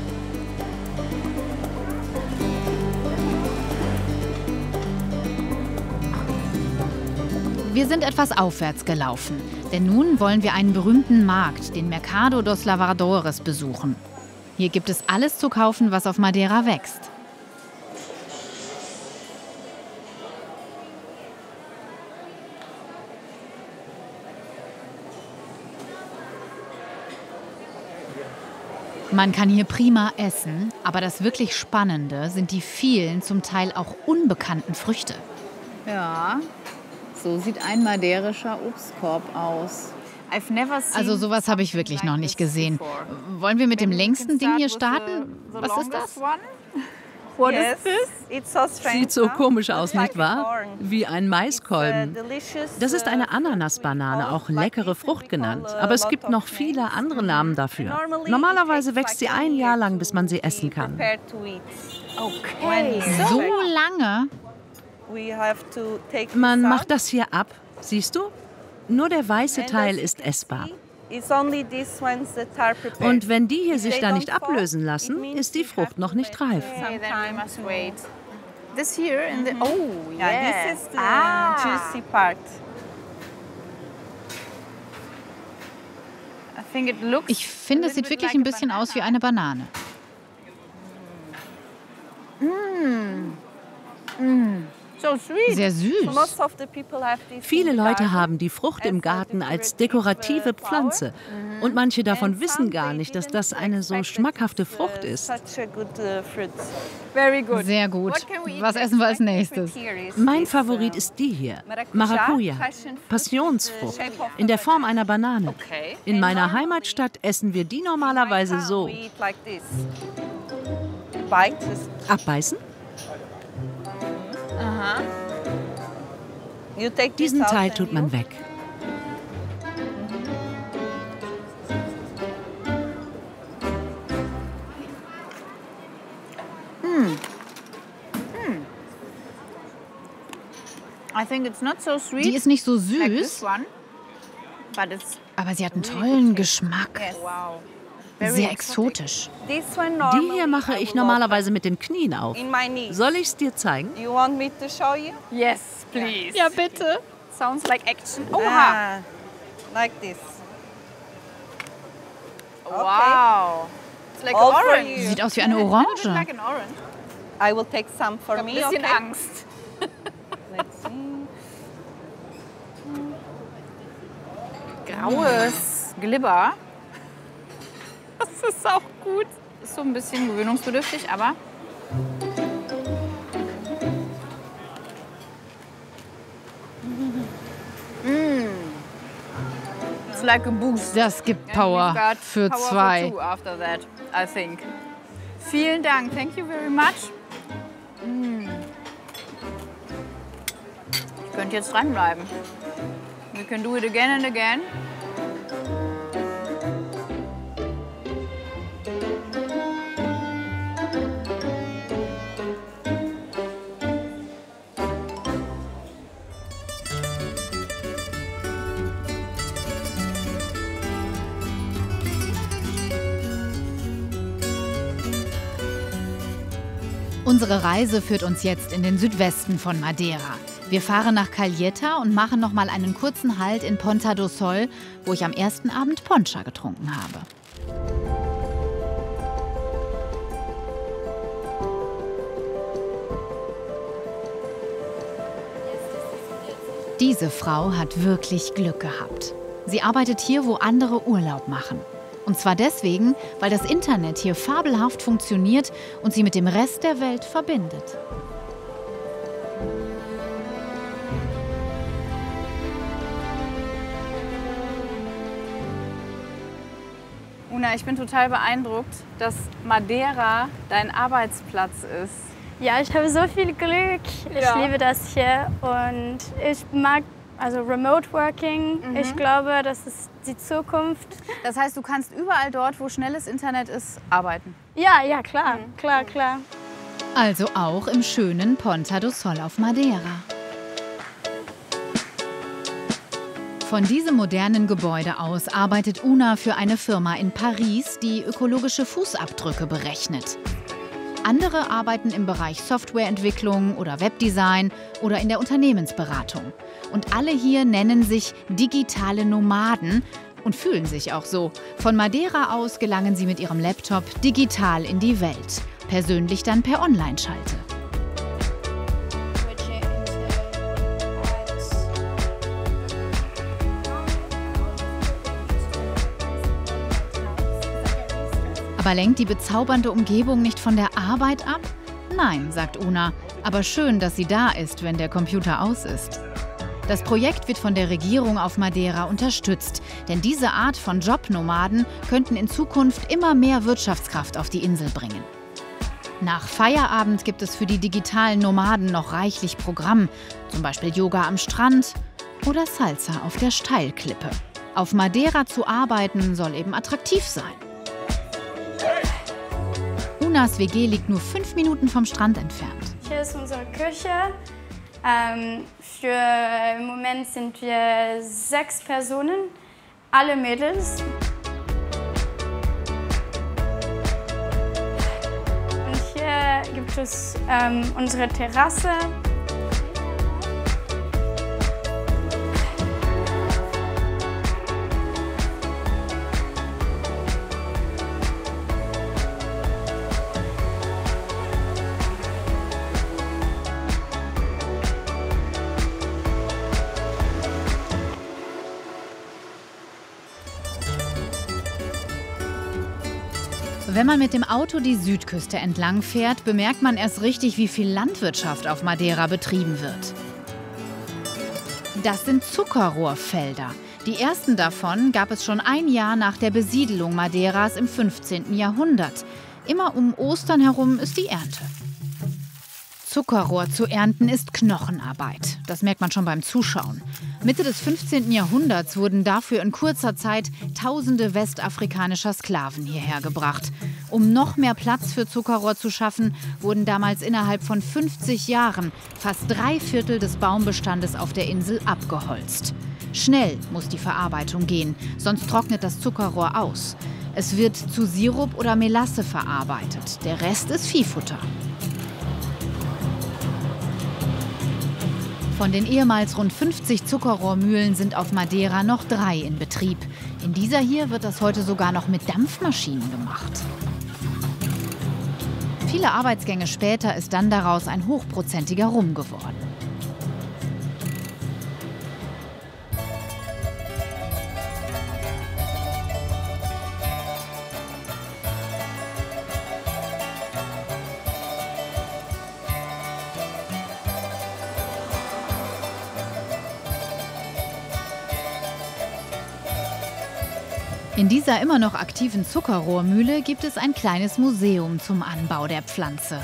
S1: Wir sind etwas aufwärts gelaufen, denn nun wollen wir einen berühmten Markt, den Mercado dos Lavradores, besuchen. Hier gibt es alles zu kaufen, was auf Madeira wächst. Man kann hier prima essen, aber das wirklich Spannende sind die vielen, zum Teil auch unbekannten Früchte.
S2: Ja, so sieht ein madeirischer Obstkorb aus.
S1: Also sowas habe ich wirklich noch nicht gesehen. Wollen wir mit dem längsten Ding hier starten? Was ist das?
S6: Sieht so komisch aus, nicht wahr? Wie ein Maiskolben. Das ist eine Ananasbanane, auch leckere Frucht genannt. Aber es gibt noch viele andere Namen dafür. Normalerweise wächst sie ein Jahr lang, bis man sie essen kann.
S1: Okay. So lange?
S6: Man macht das hier ab, siehst du? Nur der weiße Teil ist essbar. Und wenn die hier sich da nicht ablösen lassen, ist die Frucht noch nicht reif.
S2: This here in the oh yeah, this is the ah. juicy part.
S1: Ich finde, es sieht wirklich ein bisschen aus wie eine Banane.
S2: Mm. Mm.
S1: Sehr süß.
S6: Viele Leute haben die Frucht im Garten als dekorative Pflanze. Und manche davon wissen gar nicht, dass das eine so schmackhafte Frucht ist.
S1: Uh, Sehr gut. Was essen wir als nächstes?
S6: Mein Favorit ist die hier. Maracuja. Passionsfrucht. In der Form einer Banane. In meiner Heimatstadt essen wir die normalerweise so. Abbeißen? Diesen Teil tut man weg.
S1: Hm.
S2: Hm.
S1: Die ist nicht so süß, aber sie hat einen tollen Geschmack. Sehr exotisch.
S6: Die hier mache ich normalerweise mit den Knien auf. Soll ich es dir zeigen?
S2: Yes, please.
S1: Ja, bitte.
S2: Sounds like action. Oha. Ah, like this. Wow. It's like orange.
S1: Sieht aus wie eine Orange.
S2: like an orange. I will take some for me. Ein bisschen okay? Angst. Let's see. Graues Glibber. Das ist auch gut. Ist so ein bisschen gewöhnungsbedürftig, aber. Mm. It's like a boost.
S1: Das gibt Power für
S2: power
S1: zwei.
S2: For after that, I think. Vielen Dank. Thank you very much. Mm. Ich könnte jetzt dranbleiben. We can do it again and again.
S1: Unsere Reise führt uns jetzt in den Südwesten von Madeira. Wir fahren nach Calheta und machen noch mal einen kurzen Halt in Ponta do Sol, wo ich am ersten Abend Poncha getrunken habe. Diese Frau hat wirklich Glück gehabt. Sie arbeitet hier, wo andere Urlaub machen. Und zwar deswegen, weil das Internet hier fabelhaft funktioniert und sie mit dem Rest der Welt verbindet.
S2: Una, ich bin total beeindruckt, dass Madeira dein Arbeitsplatz ist.
S14: Ja, ich habe so viel Glück. Ich ja. liebe das hier und ich mag also Remote Working. Mhm. Ich glaube, das ist die Zukunft.
S2: Das heißt, du kannst überall dort, wo schnelles Internet ist, arbeiten?
S14: Ja, ja, klar, mhm. klar, klar.
S1: Also auch im schönen Ponta do Sol auf Madeira. Von diesem modernen Gebäude aus arbeitet Una für eine Firma in Paris, die ökologische Fußabdrücke berechnet. Andere arbeiten im Bereich Softwareentwicklung oder Webdesign oder in der Unternehmensberatung. Und alle hier nennen sich digitale Nomaden und fühlen sich auch so. Von Madeira aus gelangen sie mit ihrem Laptop digital in die Welt, persönlich dann per Online-Schalte. Aber lenkt die bezaubernde Umgebung nicht von der Arbeit ab? Nein, sagt Una. Aber schön, dass sie da ist, wenn der Computer aus ist. Das Projekt wird von der Regierung auf Madeira unterstützt, denn diese Art von Jobnomaden könnten in Zukunft immer mehr Wirtschaftskraft auf die Insel bringen. Nach Feierabend gibt es für die digitalen Nomaden noch reichlich Programm, zum Beispiel Yoga am Strand oder Salsa auf der Steilklippe. Auf Madeira zu arbeiten soll eben attraktiv sein. Unas WG liegt nur fünf Minuten vom Strand entfernt.
S14: Hier ist unsere Küche. Ähm, für im Moment sind wir sechs Personen, alle Mädels. Und hier gibt es ähm, unsere Terrasse.
S1: Man mit dem Auto die Südküste entlang fährt, bemerkt man erst richtig, wie viel Landwirtschaft auf Madeira betrieben wird. Das sind Zuckerrohrfelder. Die ersten davon gab es schon ein Jahr nach der Besiedelung Madeiras im 15. Jahrhundert. Immer um Ostern herum ist die Ernte. Zuckerrohr zu ernten ist Knochenarbeit. Das merkt man schon beim Zuschauen. Mitte des 15. Jahrhunderts wurden dafür in kurzer Zeit tausende westafrikanischer Sklaven hierher gebracht. Um noch mehr Platz für Zuckerrohr zu schaffen, wurden damals innerhalb von 50 Jahren fast drei Viertel des Baumbestandes auf der Insel abgeholzt. Schnell muss die Verarbeitung gehen, sonst trocknet das Zuckerrohr aus. Es wird zu Sirup oder Melasse verarbeitet. Der Rest ist Viehfutter. Von den ehemals rund 50 Zuckerrohrmühlen sind auf Madeira noch drei in Betrieb. In dieser hier wird das heute sogar noch mit Dampfmaschinen gemacht. Viele Arbeitsgänge später ist dann daraus ein hochprozentiger Rum geworden. In dieser immer noch aktiven Zuckerrohrmühle gibt es ein kleines Museum zum Anbau der Pflanze.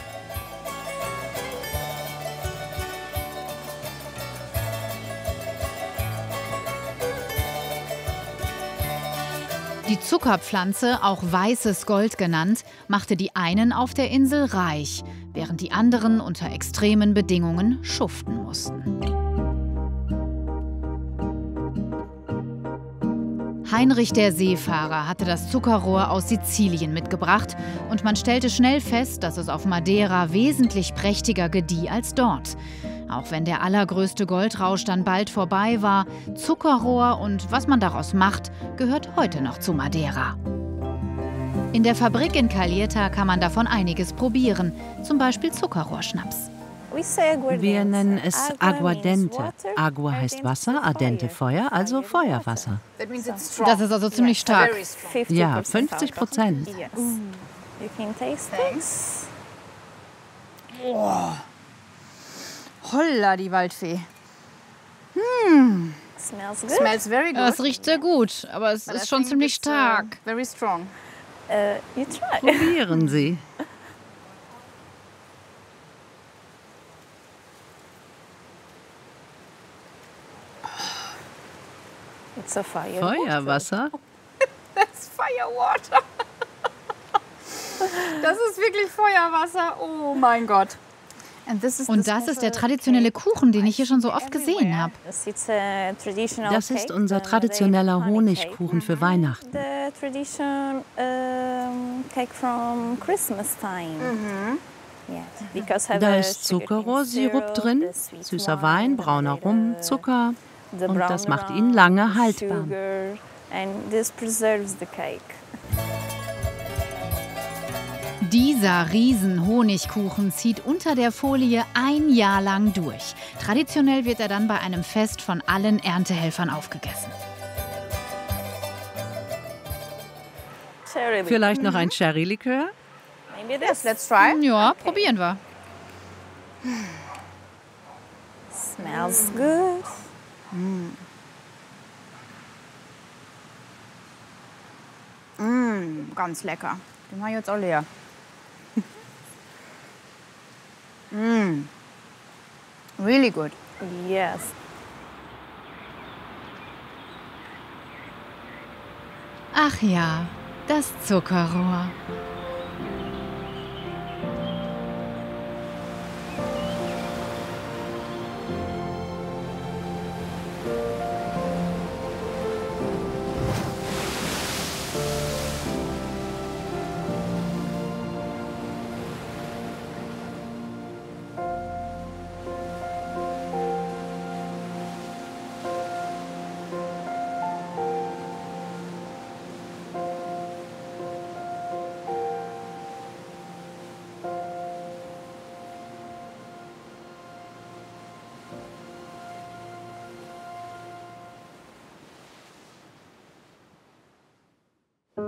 S1: Die Zuckerpflanze, auch weißes Gold genannt, machte die einen auf der Insel reich, während die anderen unter extremen Bedingungen schuften mussten. Heinrich der Seefahrer hatte das Zuckerrohr aus Sizilien mitgebracht und man stellte schnell fest, dass es auf Madeira wesentlich prächtiger gedieh als dort. Auch wenn der allergrößte Goldrausch dann bald vorbei war, Zuckerrohr und was man daraus macht, gehört heute noch zu Madeira. In der Fabrik in Calierta kann man davon einiges probieren, zum Beispiel Zuckerrohrschnaps.
S6: Wir nennen es Aguardente. Agua heißt Wasser, Ardente Feuer, also Feuerwasser.
S1: Das ist also ziemlich stark.
S6: Ja, 50 Prozent.
S1: Oh. Holla, die Waldfee. Hm.
S2: Smells good. Smells very good.
S1: Es riecht sehr gut, aber es But ist schon ziemlich stark.
S2: Uh, very strong.
S6: Uh. Probieren Sie. *laughs* Feuerwasser? *laughs*
S2: Das ist Firewater. Das ist wirklich Feuerwasser. Oh mein Gott.
S1: Und das ist der traditionelle Kuchen, den ich hier schon so oft gesehen habe.
S6: Das ist unser traditioneller Honigkuchen für Weihnachten. Da ist Zuckerrohrsirup drin, süßer Wein, brauner Rum, Zucker und das macht ihn lange haltbar.
S1: Dieser Riesen-Honigkuchen zieht unter der Folie ein Jahr lang durch. Traditionell wird er dann bei einem Fest von allen Erntehelfern aufgegessen.
S6: Vielleicht noch ein Sherry-Likör?
S2: Maybe this. Let's try.
S1: Ja, probieren wir.
S2: Smells good.
S1: Mm. Mm, ganz lecker. Den war jetzt auch leer. *laughs* mm. Really good.
S2: Yes.
S1: Ach ja, das Zuckerrohr. Wir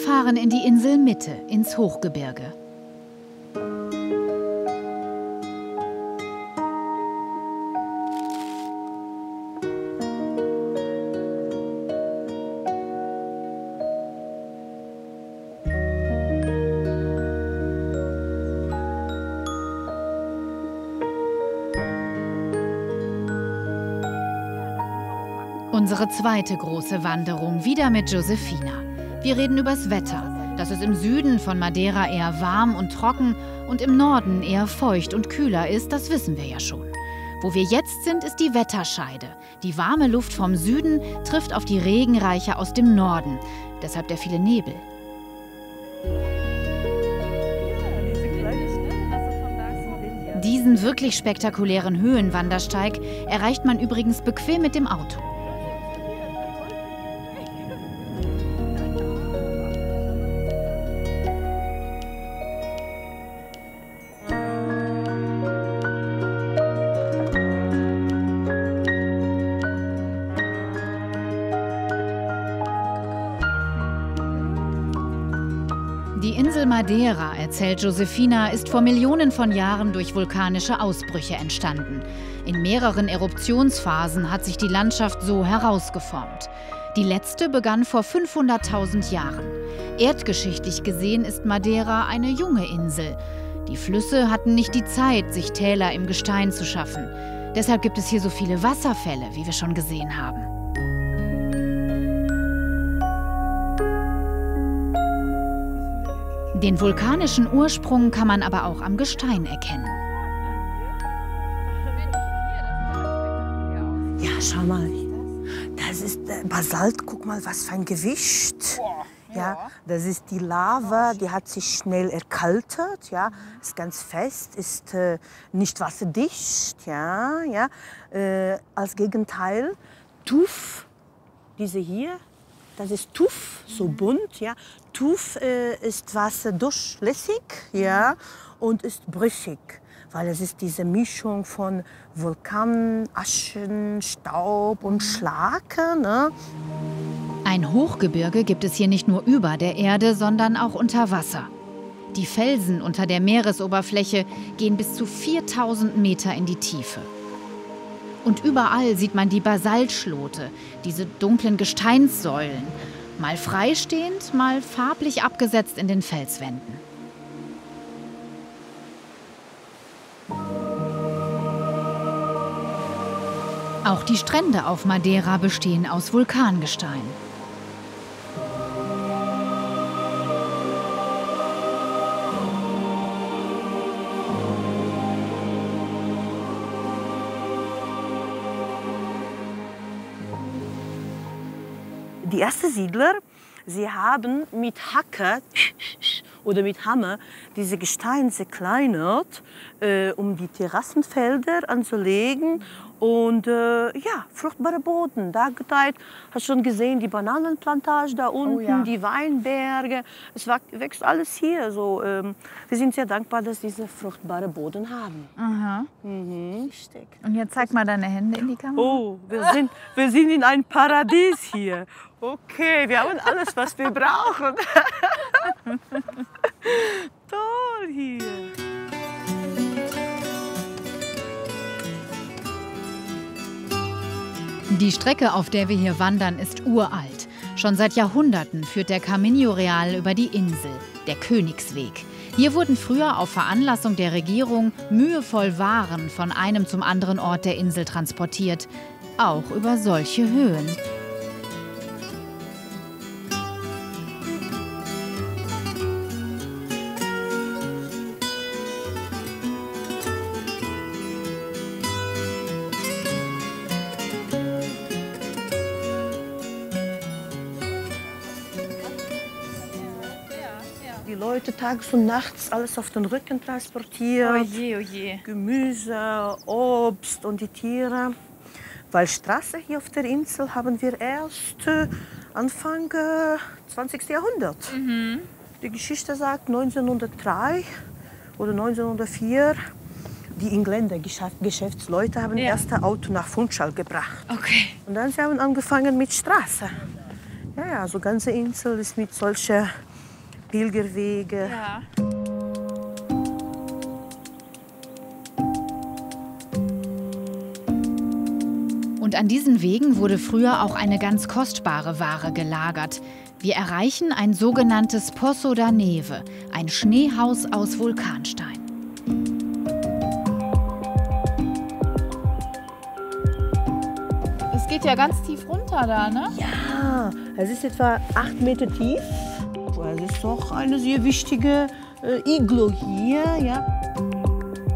S1: fahren in die Inselmitte, ins Hochgebirge. Unsere zweite große Wanderung wieder mit Josefina. Wir reden übers Wetter, dass es im Süden von Madeira eher warm und trocken und im Norden eher feucht und kühler ist, das wissen wir ja schon. Wo wir jetzt sind, ist die Wetterscheide. Die warme Luft vom Süden trifft auf die Regenreiche aus dem Norden, deshalb der viele Nebel. Diesen wirklich spektakulären Höhenwandersteig erreicht man übrigens bequem mit dem Auto. Madeira, erzählt Josefina, ist vor Millionen von Jahren durch vulkanische Ausbrüche entstanden. In mehreren Eruptionsphasen hat sich die Landschaft so herausgeformt. Die letzte begann vor 500.000 Jahren. Erdgeschichtlich gesehen ist Madeira eine junge Insel. Die Flüsse hatten nicht die Zeit, sich Täler im Gestein zu schaffen. Deshalb gibt es hier so viele Wasserfälle, wie wir schon gesehen haben. Den vulkanischen Ursprung kann man aber auch am Gestein erkennen.
S12: Ja, schau mal. Das ist Basalt. Guck mal, was für ein Gewicht. Ja, das ist die Lava, die hat sich schnell erkaltet, ja, ist ganz fest, ist äh, nicht wasserdicht, ja, ja. Äh, als Gegenteil Tuff, diese hier, das ist Tuff, so bunt, ja. Tuff äh, ist wasserdurchlässig, ja, und ist brüchig, weil es ist diese Mischung von Vulkan, Aschen, Staub und Schlake, ne?
S1: Ein Hochgebirge gibt es hier nicht nur über der Erde, sondern auch unter Wasser. Die Felsen unter der Meeresoberfläche gehen bis zu 4000 Meter in die Tiefe. Und überall sieht man die Basaltschlote, diese dunklen Gesteinssäulen, mal freistehend, mal farblich abgesetzt in den Felswänden. Auch die Strände auf Madeira bestehen aus Vulkangestein.
S12: Die ersten Siedler, sie haben mit Hacke *laughs* oder mit Hammer diese Gesteine zerkleinert, äh, um die Terrassenfelder anzulegen und äh, ja, fruchtbarer Boden, da geteilt. Hast schon gesehen, die Bananenplantage da unten, oh ja. die Weinberge. Es wächst alles hier. So, ähm, wir sind sehr dankbar, dass wir diesen fruchtbaren Boden haben.
S2: Aha. Mhm. Und jetzt zeig mal deine Hände in die Kamera.
S12: Oh, wir sind, wir sind in einem Paradies hier. Okay, wir haben alles, was wir brauchen. *laughs* Toll hier.
S1: Die Strecke, auf der wir hier wandern, ist uralt. Schon seit Jahrhunderten führt der Camino Real über die Insel, der Königsweg. Hier wurden früher auf Veranlassung der Regierung mühevoll Waren von einem zum anderen Ort der Insel transportiert, auch über solche Höhen.
S12: Leute tags und nachts alles auf den Rücken transportiert.
S2: Oh je, oh.
S12: Gemüse, Obst und die Tiere. Weil Straße hier auf der Insel haben wir erst äh, Anfang äh, 20. Jahrhundert. Mhm. Die Geschichte sagt 1903 oder 1904 die Engländer, Geschäftsleute, haben ja. das erste Auto nach Funchal gebracht.
S2: Okay.
S12: Und dann sie haben angefangen mit Straße. Ja, ja, also ganze Insel ist mit solchen Pilgerwege.
S2: Ja.
S1: Und an diesen Wegen wurde früher auch eine ganz kostbare Ware gelagert. Wir erreichen ein sogenanntes Pozo da Neve, ein Schneehaus aus Vulkanstein.
S2: Es geht ja ganz tief runter da, ne?
S12: Ja, es ist etwa acht Meter tief. Es ist doch eine sehr wichtige äh, Iglo hier. Ja.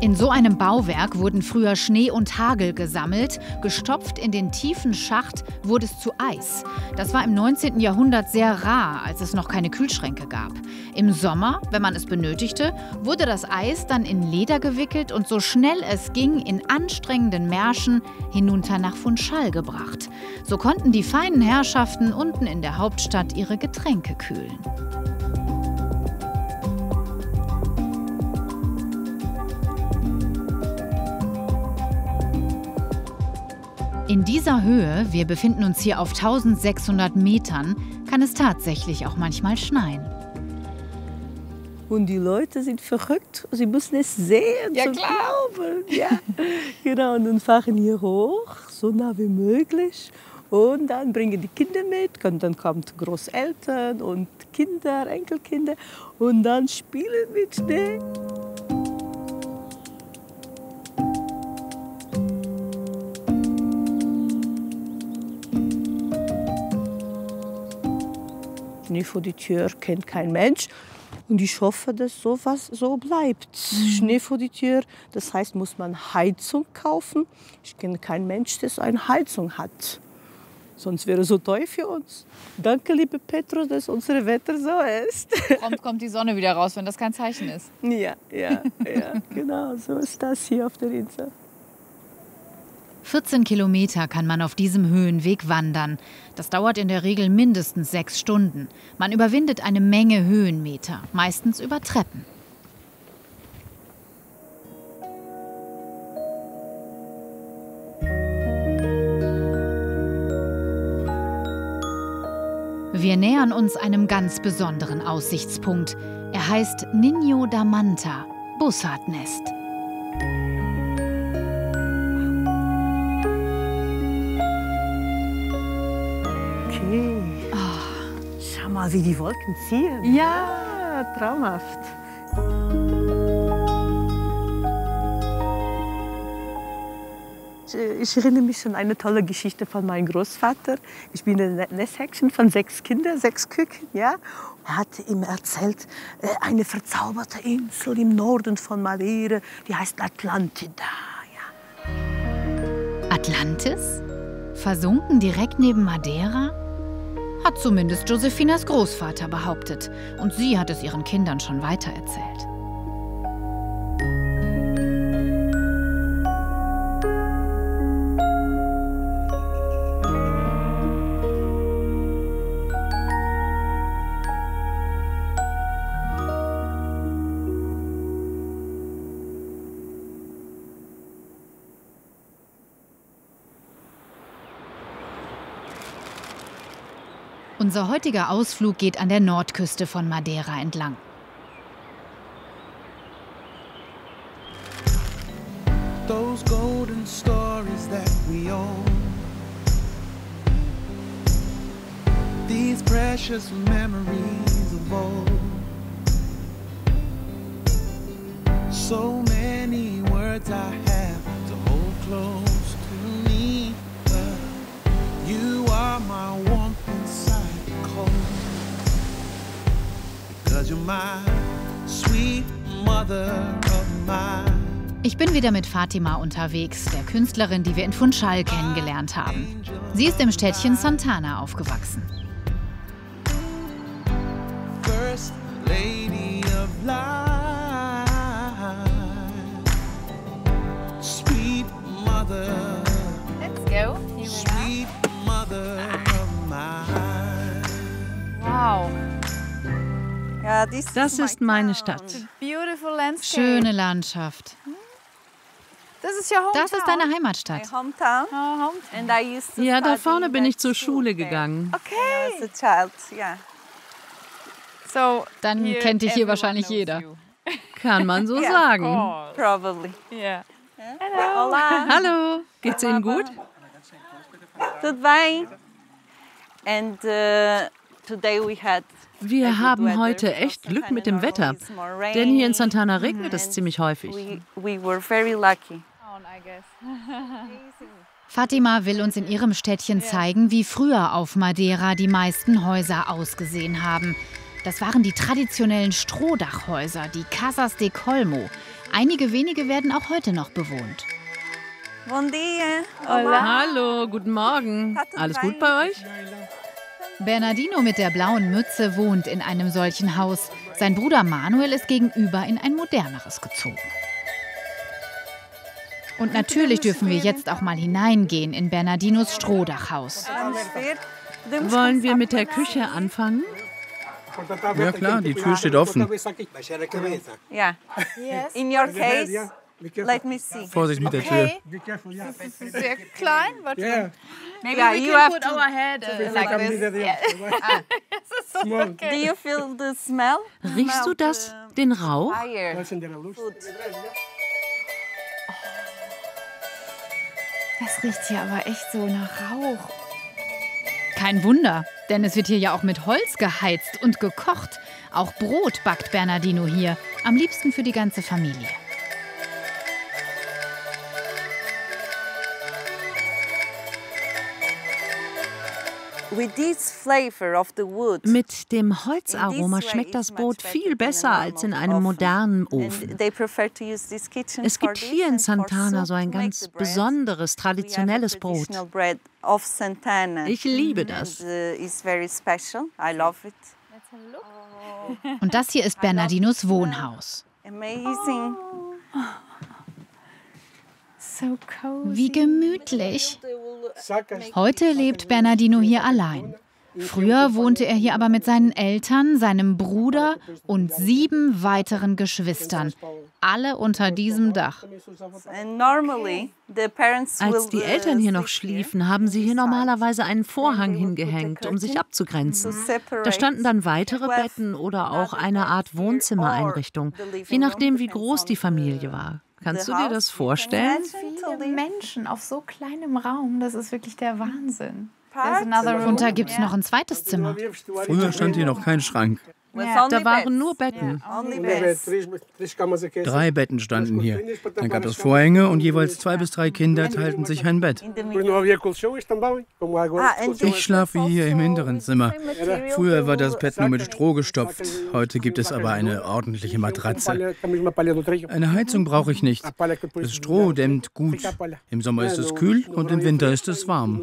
S1: In so einem Bauwerk wurden früher Schnee und Hagel gesammelt. Gestopft in den tiefen Schacht wurde es zu Eis. Das war im 19. Jahrhundert sehr rar, als es noch keine Kühlschränke gab. Im Sommer, wenn man es benötigte, wurde das Eis dann in Leder gewickelt und so schnell es ging in anstrengenden Märschen hinunter nach Funchal gebracht. So konnten die feinen Herrschaften unten in der Hauptstadt ihre Getränke kühlen. In dieser Höhe, wir befinden uns hier auf 1600 Metern, kann es tatsächlich auch manchmal schneien.
S12: Und die Leute sind verrückt. Sie müssen es sehen,
S2: ja,
S12: zu
S2: klar.
S12: glauben. Ja, *laughs* genau. Und dann fahren hier hoch, so nah wie möglich. Und dann bringen die Kinder mit. Und dann kommen Großeltern und Kinder, Enkelkinder. Und dann spielen mit Schnee. Schnee vor die Tür kennt kein Mensch. Und ich hoffe, dass sowas so bleibt. Mhm. Schnee vor die Tür, das heißt, muss man Heizung kaufen. Ich kenne keinen Mensch, der eine Heizung hat. Sonst wäre es so teuer für uns. Danke, liebe Petro, dass unser Wetter so ist. *laughs*
S2: Prompt kommt die Sonne wieder raus, wenn das kein Zeichen ist.
S12: Ja, ja, ja, *laughs* genau, so ist das hier auf der Insel.
S1: 14 Kilometer kann man auf diesem Höhenweg wandern. Das dauert in der Regel mindestens sechs Stunden. Man überwindet eine Menge Höhenmeter, meistens über Treppen. Wir nähern uns einem ganz besonderen Aussichtspunkt. Er heißt Nino da Manta, Bussardnest.
S12: Mal, wie die Wolken ziehen.
S2: Ja, traumhaft.
S12: ich erinnere mich an eine tolle Geschichte von meinem Großvater. Ich bin ein Nesthäkchen von sechs Kindern, sechs Küken. Ja? Er hat ihm erzählt, äh, eine verzauberte Insel im Norden von Madeira, die heißt Atlantida.
S1: Ja. Atlantis? Versunken direkt neben Madeira? Hat zumindest Josefinas Großvater behauptet. Und sie hat es ihren Kindern schon weitererzählt. Unser heutiger Ausflug geht an der Nordküste von Madeira entlang. Those golden stories that we own These precious memories of old So many words I have to hold close to me But you are my warmth Ich bin wieder mit Fatima unterwegs, der Künstlerin, die wir in Funchal kennengelernt haben. Sie ist im Städtchen Santana aufgewachsen. First Lady of Life, Sweet Mother. Let's go. Here we are. Mother of mine. Wow. Das ist meine Stadt. Schöne Landschaft. Das ist deine Heimatstadt.
S6: Ja, da vorne bin ich zur Schule gegangen.
S1: Okay. *laughs* Dann kennt dich hier wahrscheinlich jeder. *laughs*
S6: Kann man so sagen. *laughs* Hallo. Geht's Ihnen gut?
S15: Tudo bem. And uh, today we had
S6: wir haben heute echt Glück mit dem Wetter, denn hier in Santana regnet es ziemlich häufig. *laughs*
S1: Fatima will uns in ihrem Städtchen zeigen, wie früher auf Madeira die meisten Häuser ausgesehen haben. Das waren die traditionellen Strohdachhäuser, die Casas de Colmo. Einige wenige werden auch heute noch bewohnt.
S15: Bon dia.
S6: Hallo, guten Morgen. Alles gut bei euch?
S1: Bernardino mit der blauen Mütze wohnt in einem solchen Haus. Sein Bruder Manuel ist gegenüber in ein moderneres gezogen. Und natürlich dürfen wir jetzt auch mal hineingehen in Bernardinos Strohdachhaus.
S6: Wollen wir mit der Küche anfangen?
S7: Ja klar, die Tür steht offen.
S15: Ja. In your case, Let me see.
S7: Vorsicht mit der Tür.
S2: Sehr klein, but
S15: yeah.
S2: maybe yeah, we can put our head uh, like this.
S15: Yeah. *laughs* okay. Do you feel the smell?
S6: Riechst du das, den Rauch?
S1: Das riecht hier aber echt so nach Rauch. Kein Wunder, denn es wird hier ja auch mit Holz geheizt und gekocht. Auch Brot backt Bernardino hier, am liebsten für die ganze Familie.
S6: Mit dem Holzaroma schmeckt das Brot viel besser als in einem modernen Ofen. Es gibt hier in Santana so ein ganz besonderes, traditionelles Brot. Ich liebe das.
S1: Und das hier ist Bernardinos Wohnhaus. Wie gemütlich. Heute lebt Bernardino hier allein. Früher wohnte er hier aber mit seinen Eltern, seinem Bruder und sieben weiteren Geschwistern, alle unter diesem Dach.
S6: Als die Eltern hier noch schliefen, haben sie hier normalerweise einen Vorhang hingehängt, um sich abzugrenzen. Da standen dann weitere Betten oder auch eine Art Wohnzimmereinrichtung, je nachdem, wie groß die Familie war. Kannst du dir das vorstellen?
S2: Viele Menschen auf so kleinem Raum, das ist wirklich der Wahnsinn.
S1: Und da gibt es noch ein zweites Zimmer.
S7: Früher stand hier noch kein Schrank.
S6: Da waren nur Betten.
S7: Drei Betten standen hier. Dann gab es Vorhänge und jeweils zwei bis drei Kinder teilten sich ein Bett. Ich schlafe hier im hinteren Zimmer. Früher war das Bett nur mit Stroh gestopft. Heute gibt es aber eine ordentliche Matratze. Eine Heizung brauche ich nicht. Das Stroh dämmt gut. Im Sommer ist es kühl und im Winter ist es warm.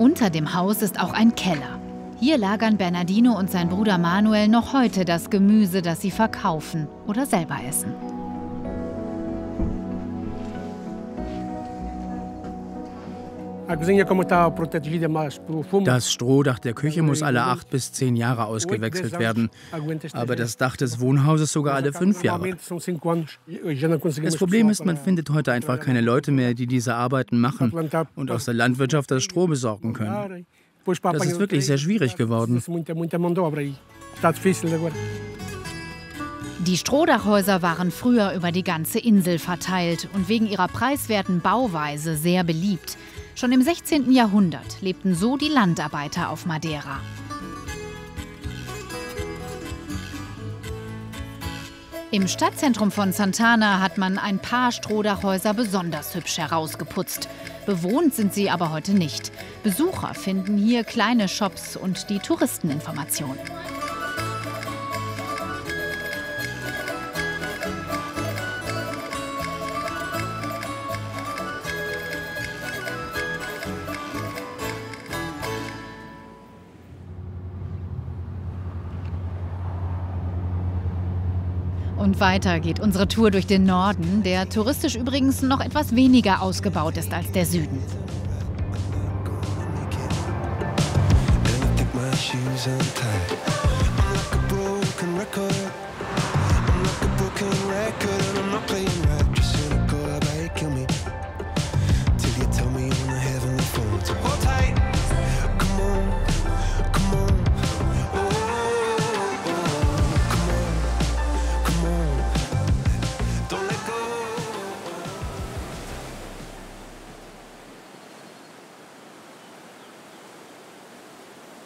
S1: Unter dem Haus ist auch ein Keller. Hier lagern Bernardino und sein Bruder Manuel noch heute das Gemüse, das sie verkaufen oder selber essen.
S7: Das Strohdach der Küche muss alle acht bis zehn Jahre ausgewechselt werden, aber das Dach des Wohnhauses sogar alle fünf Jahre. Das Problem ist, man findet heute einfach keine Leute mehr, die diese Arbeiten machen und aus der Landwirtschaft das Stroh besorgen können. Das ist wirklich sehr schwierig geworden.
S1: Die Strohdachhäuser waren früher über die ganze Insel verteilt und wegen ihrer preiswerten Bauweise sehr beliebt. Schon im 16. Jahrhundert lebten so die Landarbeiter auf Madeira. Im Stadtzentrum von Santana hat man ein paar Strohdachhäuser besonders hübsch herausgeputzt. Bewohnt sind sie aber heute nicht. Besucher finden hier kleine Shops und die Touristeninformationen. Und weiter geht unsere Tour durch den Norden, der touristisch übrigens noch etwas weniger ausgebaut ist als der Süden.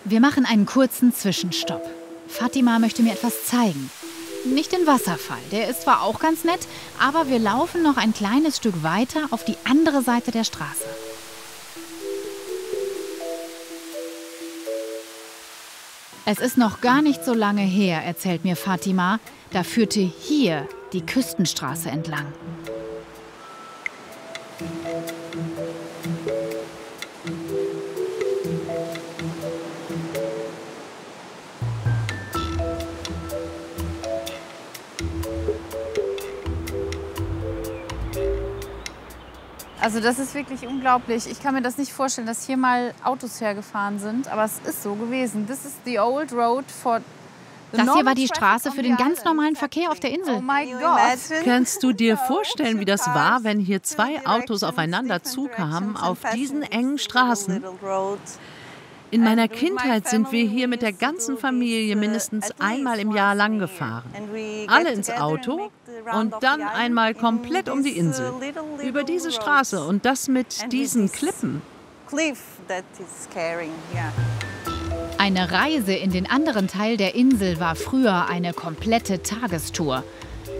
S1: Wir machen einen kurzen Zwischenstopp. Fatima möchte mir etwas zeigen. Nicht den Wasserfall, der ist zwar auch ganz nett, aber wir laufen noch ein kleines Stück weiter auf die andere Seite der Straße. Es ist noch gar nicht so lange her, erzählt mir Fatima, da führte hier die Küstenstraße entlang.
S2: Also das ist wirklich unglaublich. Ich kann mir das nicht vorstellen, dass hier mal Autos hergefahren sind, aber es ist so gewesen. This is the old road for
S1: das hier war die Straße für den ganz normalen Verkehr auf der Insel.
S2: Oh mein Gott.
S6: Kannst du dir *laughs* vorstellen, wie das war, wenn hier zwei Autos aufeinander zukamen auf diesen engen Straßen? In meiner Kindheit sind wir hier mit der ganzen Familie mindestens einmal im Jahr lang gefahren. Alle ins Auto und dann einmal komplett um die Insel. Über diese Straße und das mit diesen Klippen.
S1: Eine Reise in den anderen Teil der Insel war früher eine komplette Tagestour.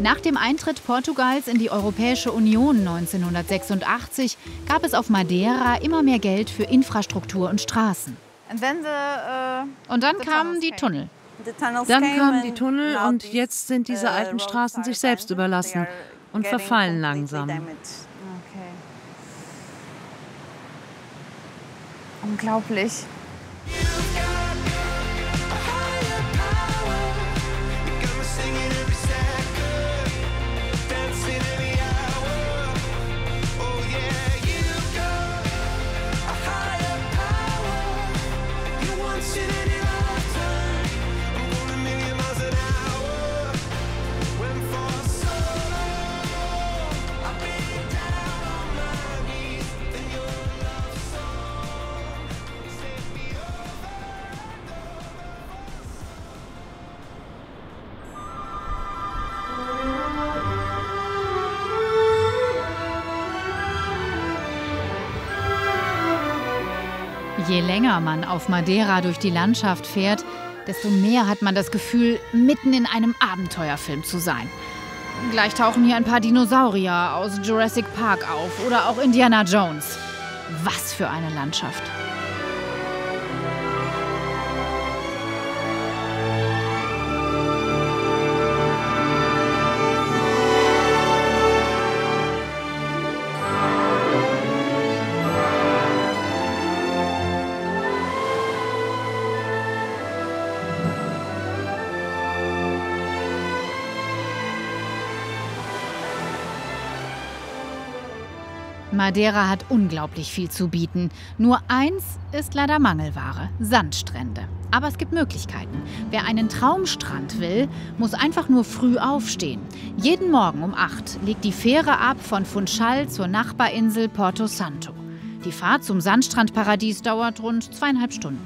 S1: Nach dem Eintritt Portugals in die Europäische Union 1986 gab es auf Madeira immer mehr Geld für Infrastruktur und Straßen.
S2: Uh,
S1: und dann kamen die Tunnel.
S6: Dann kamen die Tunnel und jetzt sind diese uh, alten Straßen sich selbst überlassen und verfallen langsam.
S2: Okay. Unglaublich.
S1: Länger man auf Madeira durch die Landschaft fährt, desto mehr hat man das Gefühl, mitten in einem Abenteuerfilm zu sein. Gleich tauchen hier ein paar Dinosaurier aus Jurassic Park auf oder auch Indiana Jones. Was für eine Landschaft. Madeira hat unglaublich viel zu bieten. Nur eins ist leider Mangelware: Sandstrände. Aber es gibt Möglichkeiten. Wer einen Traumstrand will, muss einfach nur früh aufstehen. Jeden Morgen um 8 legt die Fähre ab von Funchal zur Nachbarinsel Porto Santo. Die Fahrt zum Sandstrandparadies dauert rund zweieinhalb Stunden.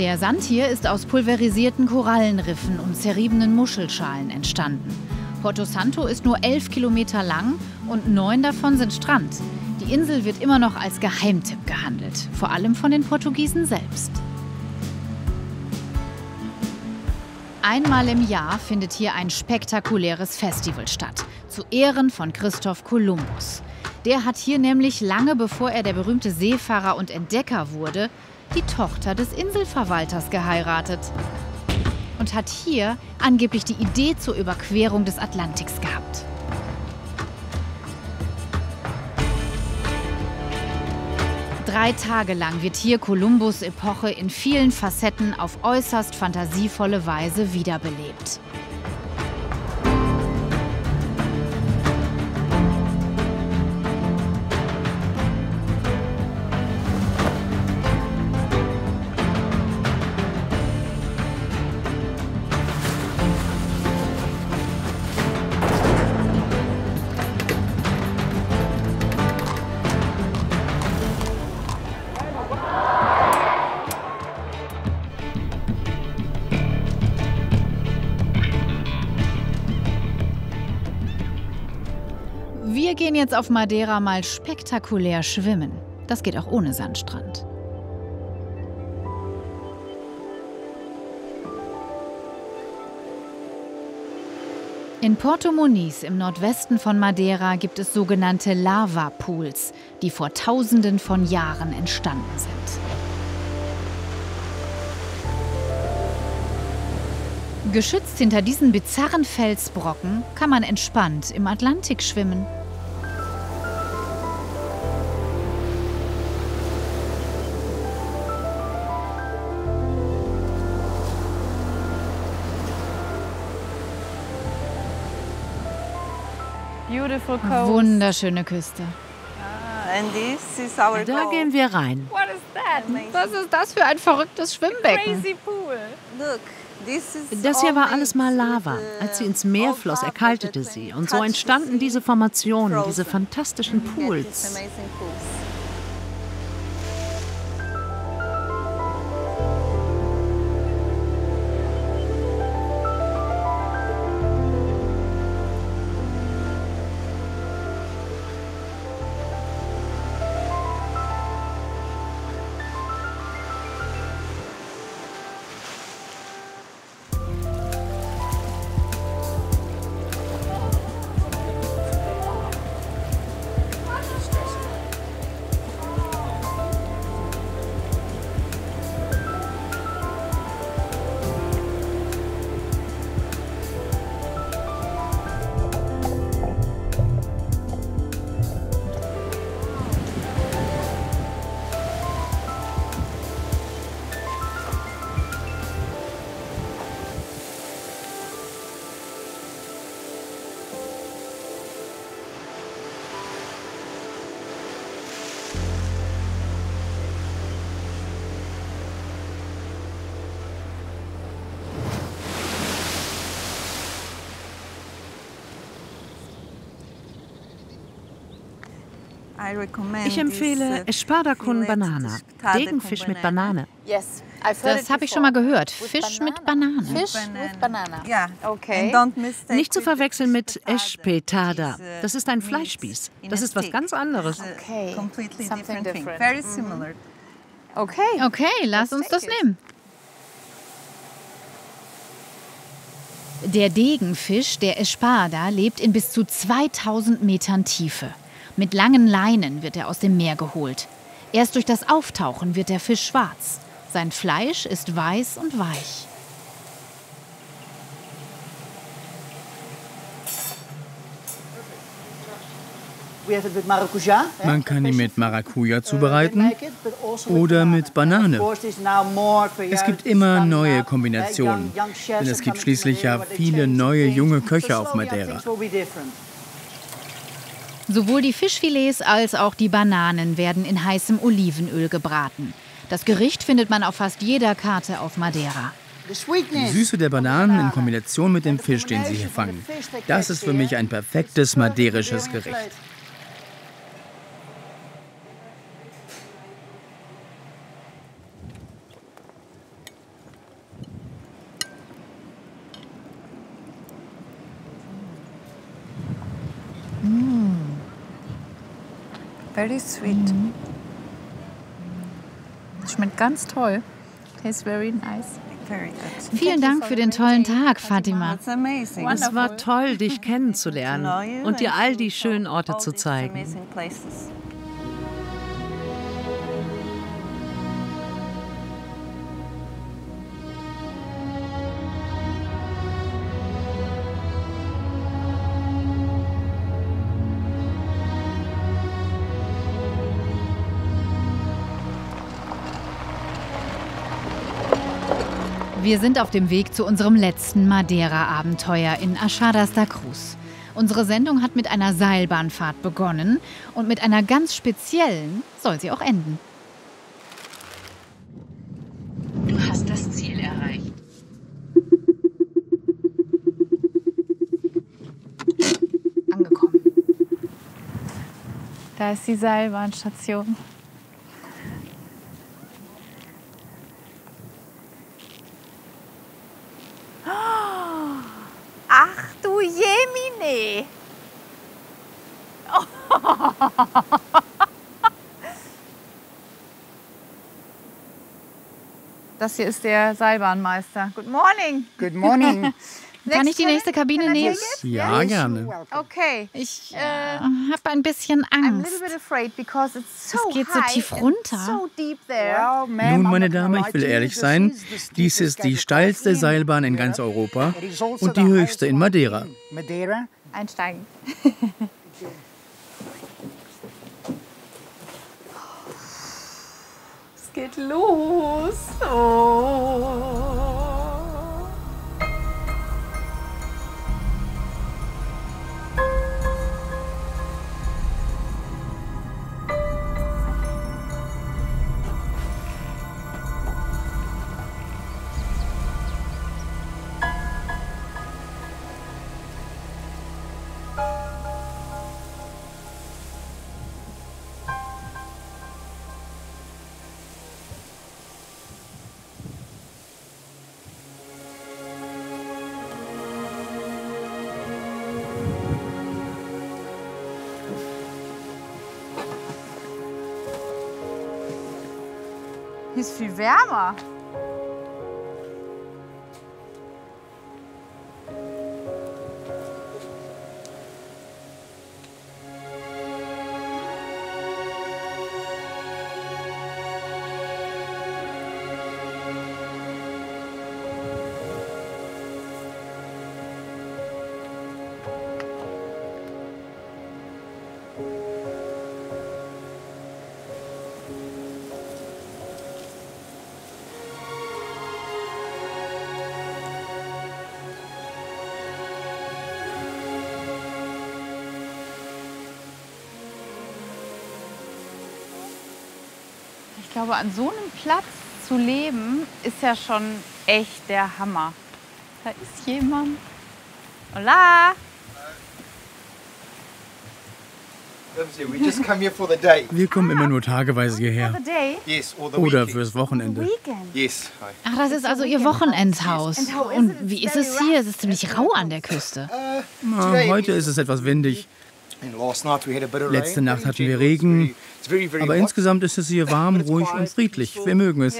S1: Der Sand hier ist aus pulverisierten Korallenriffen und zerriebenen Muschelschalen entstanden. Porto Santo ist nur elf Kilometer lang und neun davon sind Strand. Die Insel wird immer noch als Geheimtipp gehandelt, vor allem von den Portugiesen selbst. Einmal im Jahr findet hier ein spektakuläres Festival statt, zu Ehren von Christoph Kolumbus. Der hat hier nämlich lange bevor er der berühmte Seefahrer und Entdecker wurde, die Tochter des Inselverwalters geheiratet und hat hier angeblich die Idee zur Überquerung des Atlantiks gehabt. Drei Tage lang wird hier Kolumbus' Epoche in vielen Facetten auf äußerst fantasievolle Weise wiederbelebt. Jetzt auf Madeira mal spektakulär schwimmen. Das geht auch ohne Sandstrand. In Porto Muniz im Nordwesten von Madeira gibt es sogenannte Lava-Pools, die vor Tausenden von Jahren entstanden sind. Geschützt hinter diesen bizarren Felsbrocken kann man entspannt im Atlantik schwimmen. Wunderschöne Küste.
S6: Ah, da gehen wir rein.
S1: Was ist das für ein verrücktes Schwimmbecken?
S6: Das hier war alles mal Lava. Als sie ins Meer floss, erkaltete sie. Und so entstanden diese Formationen, diese fantastischen Pools. Ich empfehle Espada con Banana, Degenfisch mit Banane.
S1: Das habe ich schon mal gehört. Fisch mit Banane.
S2: Fish with banana.
S15: Okay.
S6: Nicht zu verwechseln mit Espetada. Das ist ein Fleischspieß. Das ist was ganz anderes.
S2: Okay. Something
S15: different. Very similar.
S2: Okay.
S1: Okay, lass uns das nehmen. Der Degenfisch, der Espada, lebt in bis zu 2000 Metern Tiefe. Mit langen Leinen wird er aus dem Meer geholt. Erst durch das Auftauchen wird der Fisch schwarz. Sein Fleisch ist weiß und weich.
S7: Man kann ihn mit Maracuja zubereiten oder mit Banane. Es gibt immer neue Kombinationen, denn es gibt schließlich ja viele neue junge Köche auf Madeira.
S1: Sowohl die Fischfilets als auch die Bananen werden in heißem Olivenöl gebraten. Das Gericht findet man auf fast jeder Karte auf Madeira.
S7: Die Süße der Bananen in Kombination mit dem Fisch, den sie hier fangen, das ist für mich ein perfektes madeirisches Gericht.
S2: Very sweet. Schmeckt ganz toll. Tastes very nice.
S1: Vielen Dank für den tollen Tag, Fatima.
S6: Es war toll, dich *laughs* kennenzulernen und dir all die schönen Orte zu zeigen.
S1: Wir sind auf dem Weg zu unserem letzten Madeira-Abenteuer in Achadas da Cruz. Unsere Sendung hat mit einer Seilbahnfahrt begonnen und mit einer ganz speziellen soll sie auch enden.
S6: Du hast das Ziel erreicht.
S1: Angekommen.
S2: Da ist die Seilbahnstation. Ach du Jemine! Das hier ist der Seilbahnmeister. Good morning.
S16: Good morning. *laughs*
S1: Kann ich die nächste Kabine nehmen?
S7: Ja, gerne.
S2: Okay.
S1: Ich äh, habe ein bisschen
S2: I'm a
S1: Angst.
S2: little bit afraid because it's so
S1: Es geht so tief runter.
S2: So deep there.
S7: Nun, meine Dame, ich will ehrlich sein, dies ist die steilste Seilbahn in ganz Europa und die höchste in Madeira.
S16: Madeira.
S2: Einsteigen. *laughs* geht los. Oh. Hier ist viel wärmer. Glaube, an so einem Platz zu leben, ist ja schon echt der Hammer. Da ist jemand. Hola!
S7: Wir kommen immer nur tageweise hierher. Oder fürs Wochenende.
S1: Ach, das ist also Ihr Wochenendhaus. Und wie ist es hier? Es ist ziemlich rau an der Küste.
S7: Na, heute ist es etwas windig. Letzte Nacht hatten wir Regen, aber insgesamt ist es hier warm, ruhig und friedlich. Wir mögen es.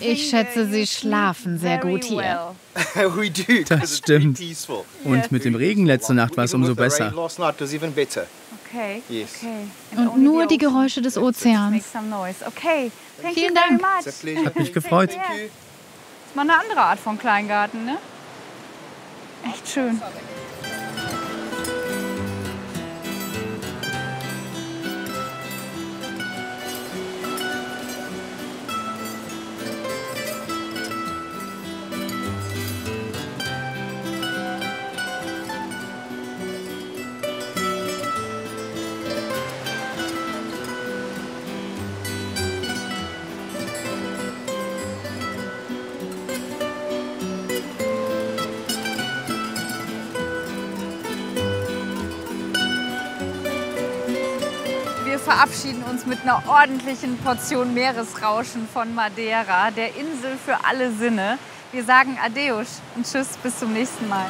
S1: Ich schätze, Sie schlafen sehr gut hier. *laughs*
S7: Das stimmt. Und mit dem Regen letzte Nacht war es umso besser.
S1: Okay. Und nur die Geräusche des Ozeans. Vielen Dank.
S7: Hat mich gefreut.
S2: Das ist mal eine andere Art von Kleingarten, ne? Echt schön. Mit einer ordentlichen Portion Meeresrauschen von Madeira, der Insel für alle Sinne. Wir sagen Adeus und Tschüss, bis zum nächsten Mal.